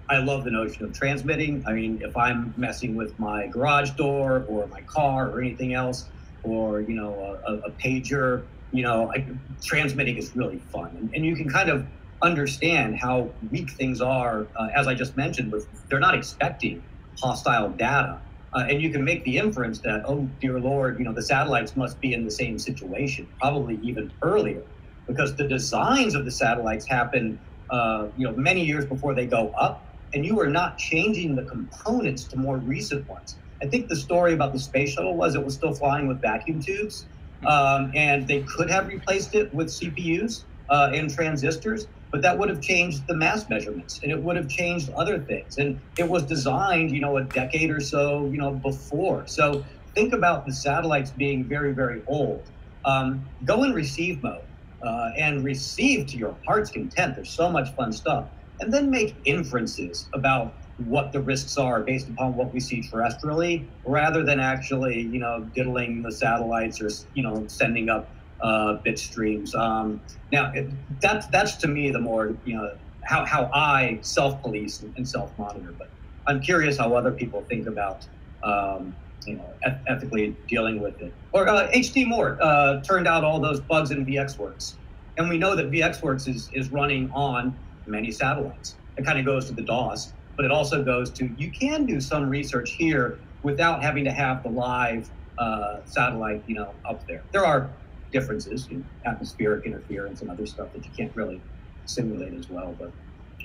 S1: I love the notion of transmitting. I mean, if I'm messing with my garage door or my car or anything else, or you know, a, a pager, you know, I, transmitting is really fun, and, and you can kind of understand how weak things are. Uh, as I just mentioned, with they're not expecting hostile data, uh, and you can make the inference that, oh dear lord, you know, the satellites must be in the same situation, probably even earlier, because the designs of the satellites happen uh, you know, many years before they go up, and you are not changing the components to more recent ones. I think the story about the space shuttle was it was still flying with vacuum tubes, um, and they could have replaced it with CPUs uh, and transistors, but that would have changed the mass measurements, and it would have changed other things. And it was designed, you know, a decade or so, you know, before. So think about the satellites being very, very old. Um, go in receive mode uh, and receive to your heart's content. There's so much fun stuff. And then make inferences about what the risks are based upon what we see terrestrially, rather than actually, you know, diddling the satellites or, you know, sending up uh, bit streams. Um, now, it, that's that's to me the more, you know, how, how I self-police and self-monitor. But I'm curious how other people think about um, you know, eth- ethically dealing with it. Or uh, HD Moore uh, turned out all those bugs in VxWorks, and we know that VxWorks is is running on many satellites. It kind of goes to the DOS, but it also goes to you can do some research here without having to have the live uh, satellite, you know, up there. There are differences, know, atmospheric interference and other stuff that you can't really simulate as well, but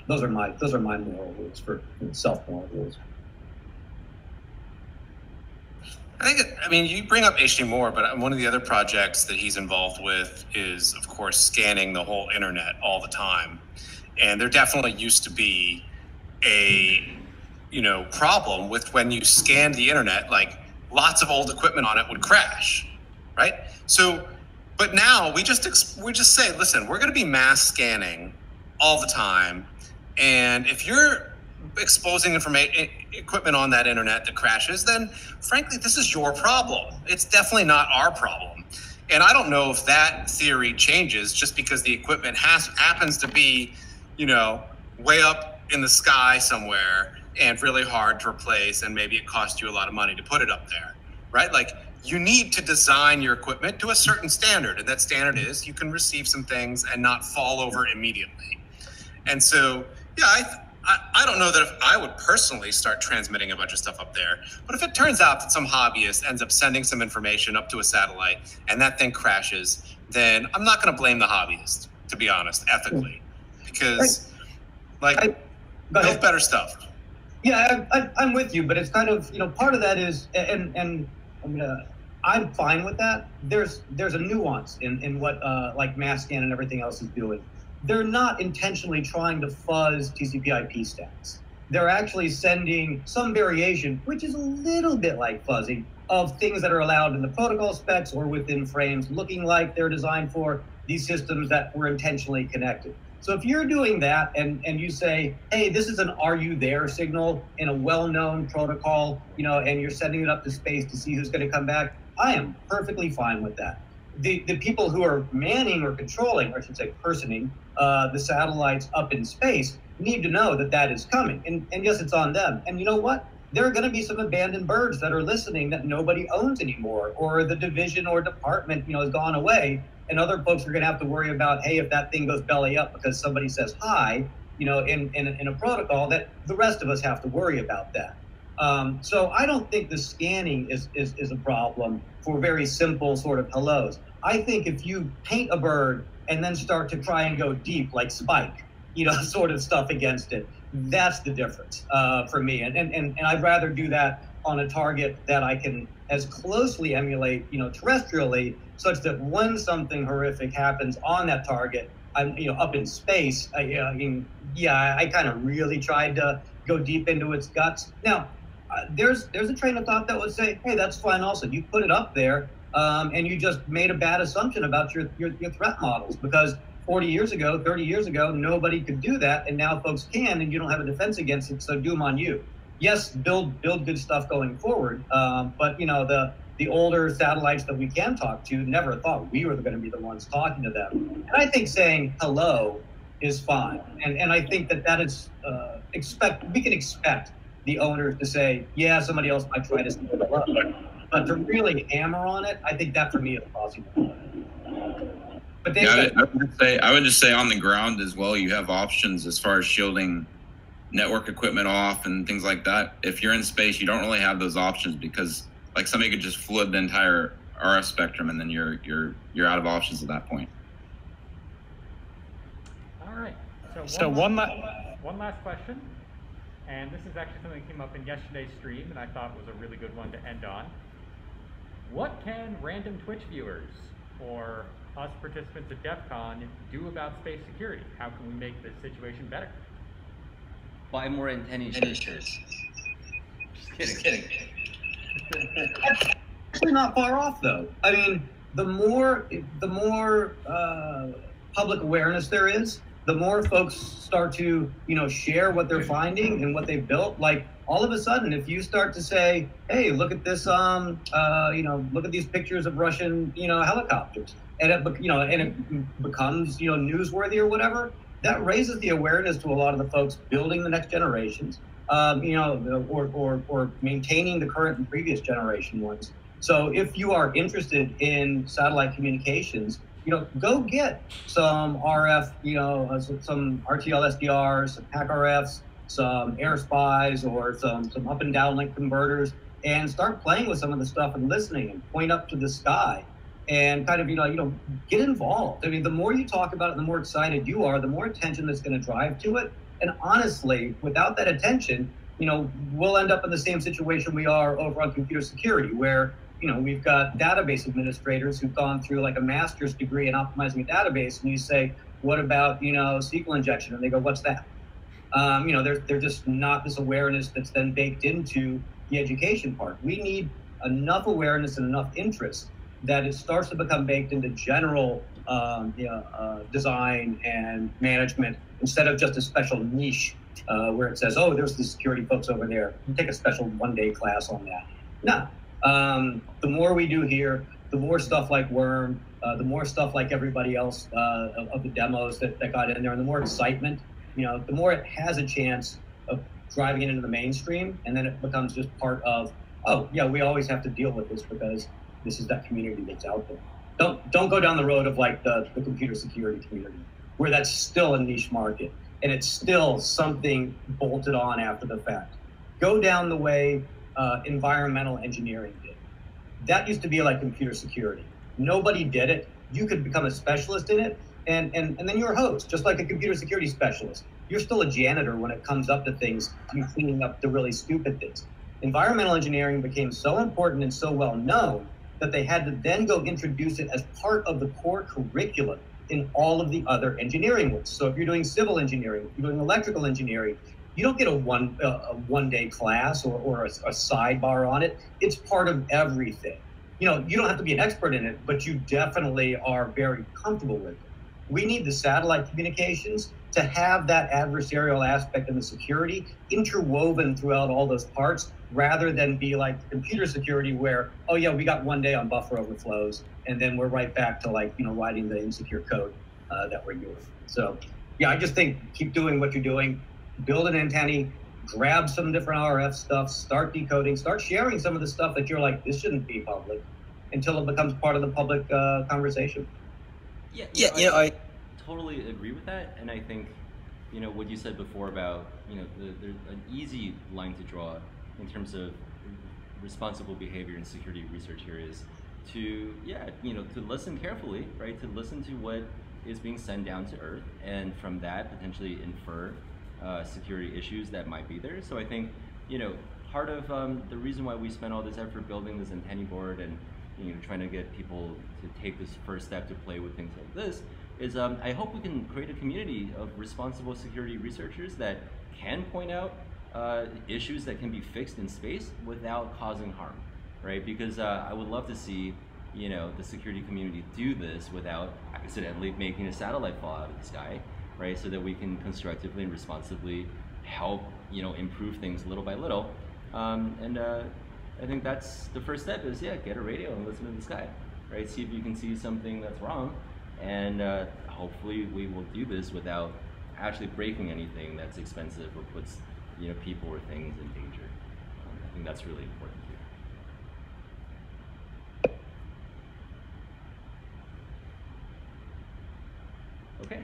S1: those are my those are my moral rules for self moral rules.
S4: I think, I mean, you bring up HD Moore, but one of the other projects that he's involved with is, of course, scanning the whole internet all the time. And there definitely used to be a, you know, problem with when you scanned the internet, like lots of old equipment on it would crash, right? So, but now we just we just say, listen, we're going to be mass scanning all the time, and if you're exposing information equipment on that internet that crashes, then frankly, this is your problem. It's definitely not our problem. And I don't know if that theory changes just because the equipment has happens to be, you know, way up in the sky somewhere and really hard to replace, and maybe it costs you a lot of money to put it up there, right? Like you need to design your equipment to a certain standard, and that standard is you can receive some things and not fall over immediately. And so, yeah, I, I, I don't know that if I would personally start transmitting a bunch of stuff up there, but if it turns out that some hobbyist ends up sending some information up to a satellite and that thing crashes, then I'm not going to blame the hobbyist, to be honest, ethically, because like build better stuff.
S1: Yeah, I, I, I'm with you, but it's kind of you know part of that is and and I'm gonna I'm fine with that. There's there's a nuance in in what uh, like Masscan and everything else is doing. They're not intentionally trying to fuzz TCP/IP stacks. They're actually sending some variation, which is a little bit like fuzzing, of things that are allowed in the protocol specs or within frames, looking like they're designed for these systems that were intentionally connected. So if you're doing that and, and you say, hey, this is an are you there signal in a well-known protocol, you know, and you're sending it up to space to see who's going to come back, I am perfectly fine with that. The, the people who are manning or controlling, or I should say personing, uh, the satellites up in space need to know that that is coming. And, and yes, it's on them. And you know what? There are going to be some abandoned birds that are listening that nobody owns anymore, or the division or department, you know, has gone away and other folks are going to have to worry about, hey, if that thing goes belly up because somebody says hi, you know, in, in, in a protocol, that the rest of us have to worry about that. Um, so I don't think the scanning is, is, is a problem for very simple sort of hellos. I think if you paint a bird and then start to try and go deep like Spike, you know, [laughs] sort of stuff against it, that's the difference uh, for me. And, and, and, and I'd rather do that on a target that I can as closely emulate, you know, terrestrially, such that when something horrific happens on that target, I'm, you know, up in space. I, I mean, yeah, I kind of really tried to go deep into its guts. Now, uh, there's there's a train of thought that would say, hey, that's fine. Also, you put it up there, um, and you just made a bad assumption about your, your your threat models because 40 years ago, 30 years ago, nobody could do that, and now folks can, and you don't have a defense against it. So doom on you yes, build build good stuff going forward. Um, but you know, the the older satellites that we can talk to never thought we were going to be the ones talking to them. And I think saying hello is fine. And and I think that that is uh, expect we can expect the owners to say, yeah, somebody else might try to say hello. But to really hammer on it, I think that for me is possible.
S7: But yeah, I, I would say I would just say on the ground as well, you have options as far as shielding network equipment off and things like that. If you're in space, you don't really have those options because like somebody could just flood the entire RF spectrum and then you're you're you're out of options at that point.
S10: All right. So,
S5: so one, one, la-
S10: one last question, and this is actually something that came up in yesterday's stream, and I thought was a really good one to end on. What can random Twitch viewers or us participants at DEF CON do about space security? How can we make this situation better?
S2: buy more antennae Just kidding. Just kidding.
S1: Actually, not far off though. I mean, the more the more uh, public awareness there is, the more folks start to you know share what they're finding and what they've built. Like all of a sudden, if you start to say, "Hey, look at this," um, uh, you know, look at these pictures of Russian, you know, helicopters, and it, you know, and it becomes you know newsworthy or whatever that raises the awareness to a lot of the folks building the next generations, um, you know, or, or, or maintaining the current and previous generation ones. So if you are interested in satellite communications, you know, go get some RF, you know, uh, some RTL SDRs, some HackRFs, some AirSpies, or some some up and down link converters, and start playing with some of the stuff and listening and point up to the sky and kind of you know you know get involved. I mean, the more you talk about it, the more excited you are, the more attention that's going to drive to it. And honestly, without that attention, you know, we'll end up in the same situation we are over on computer security, where you know we've got database administrators who've gone through like a master's degree in optimizing a database, and you say, what about you know SQL injection? And they go, what's that? Um, you know, they're they're just not this awareness that's then baked into the education part. We need enough awareness and enough interest that it starts to become baked into general um, you know, uh, design and management instead of just a special niche uh, where it says, oh, there's the security folks over there. Take a special one day class on that. No. Um, the more we do here, the more stuff like Worm, uh, the more stuff like everybody else uh, of, of, the demos that, that got in there, and the more excitement, you know, the more it has a chance of driving it into the mainstream, and then it becomes just part of, oh yeah, we always have to deal with this because this is that community that's out there. Don't don't go down the road of like the, the computer security community, where that's still a niche market and it's still something bolted on after the fact. Go down the way uh, environmental engineering did. That used to be like computer security. Nobody did it. You could become a specialist in it, and, and, and then you're a host, just like a computer security specialist. You're still a janitor when it comes up to things, you cleaning up the really stupid things. Environmental engineering became so important and so well known that they had to then go introduce it as part of the core curriculum in all of the other engineering ones. So if you're doing civil engineering, you're doing electrical engineering, you don't get a one uh, a one day class or, or a, a sidebar on it. It's part of everything. You know, you don't have to be an expert in it, but you definitely are very comfortable with it. We need the satellite communications to have that adversarial aspect and the security interwoven throughout all those parts rather than be like computer security where, oh yeah, we got one day on buffer overflows and then we're right back to like, you know, writing the insecure code uh, that we're doing. So yeah, I just think keep doing what you're doing, build an antenna, grab some different RF stuff, start decoding, start sharing some of the stuff that you're like, this shouldn't be public until it becomes part of the public uh, conversation.
S2: Yeah, yeah, yeah, I, I totally agree with that. And I think, you know, what you said before about, you know, the, there's an easy line to draw in terms of responsible behavior and security research here is to yeah you know to listen carefully right? To listen to what is being sent down to earth and from that potentially infer uh, security issues that might be there. So i think you know part of um, the reason why we spent all this effort building this antenna board and you know trying to get people to take this first step to play with things like this is um, i hope we can create a community of responsible security researchers that can point out uh, issues that can be fixed in space without causing harm, right? Because uh, I would love to see, you know, the security community do this without accidentally making a satellite fall out of the sky, right? So that we can constructively and responsibly help, you know, improve things little by little. Um, and uh, I think that's the first step is, yeah, get a radio and listen to the sky, right? See if you can see something that's wrong. And uh, hopefully we will do this without actually breaking anything that's expensive or puts you know, people or things in danger. Um, I think that's really important too. Okay.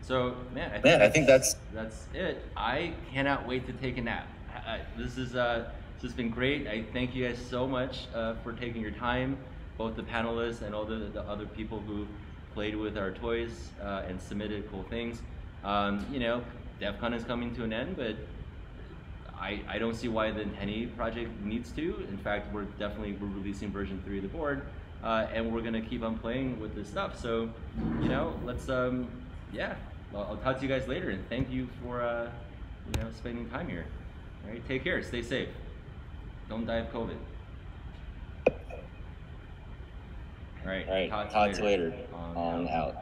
S2: So, man, I think,
S3: man, I think that's
S2: that's it. I cannot wait to take a nap. I, this is uh, this has been great. I thank you guys so much uh, for taking your time, both the panelists and all the, the other people who played with our toys uh, and submitted cool things. Um, you know, DEF CON is coming to an end, but I, I don't see why the Antennae project needs to. In fact, we're definitely we're releasing version three of the board, uh, and we're gonna keep on playing with this stuff. So, you know, let's um, yeah, I'll, I'll talk to you guys later, and thank you for uh, you know spending time here. All right, take care, stay safe, don't die of COVID. All right,
S3: All right talk, talk to you later. later. On, on out.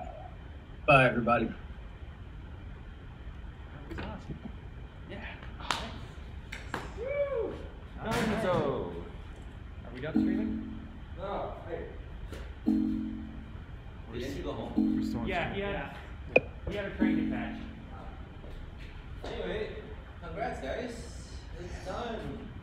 S1: Bye, everybody.
S10: So, are we done streaming?
S2: No, hey. Did you go home?
S10: Yeah, he had, he had a train patch.
S2: Anyway, congrats guys. It's done.
S10: We're live.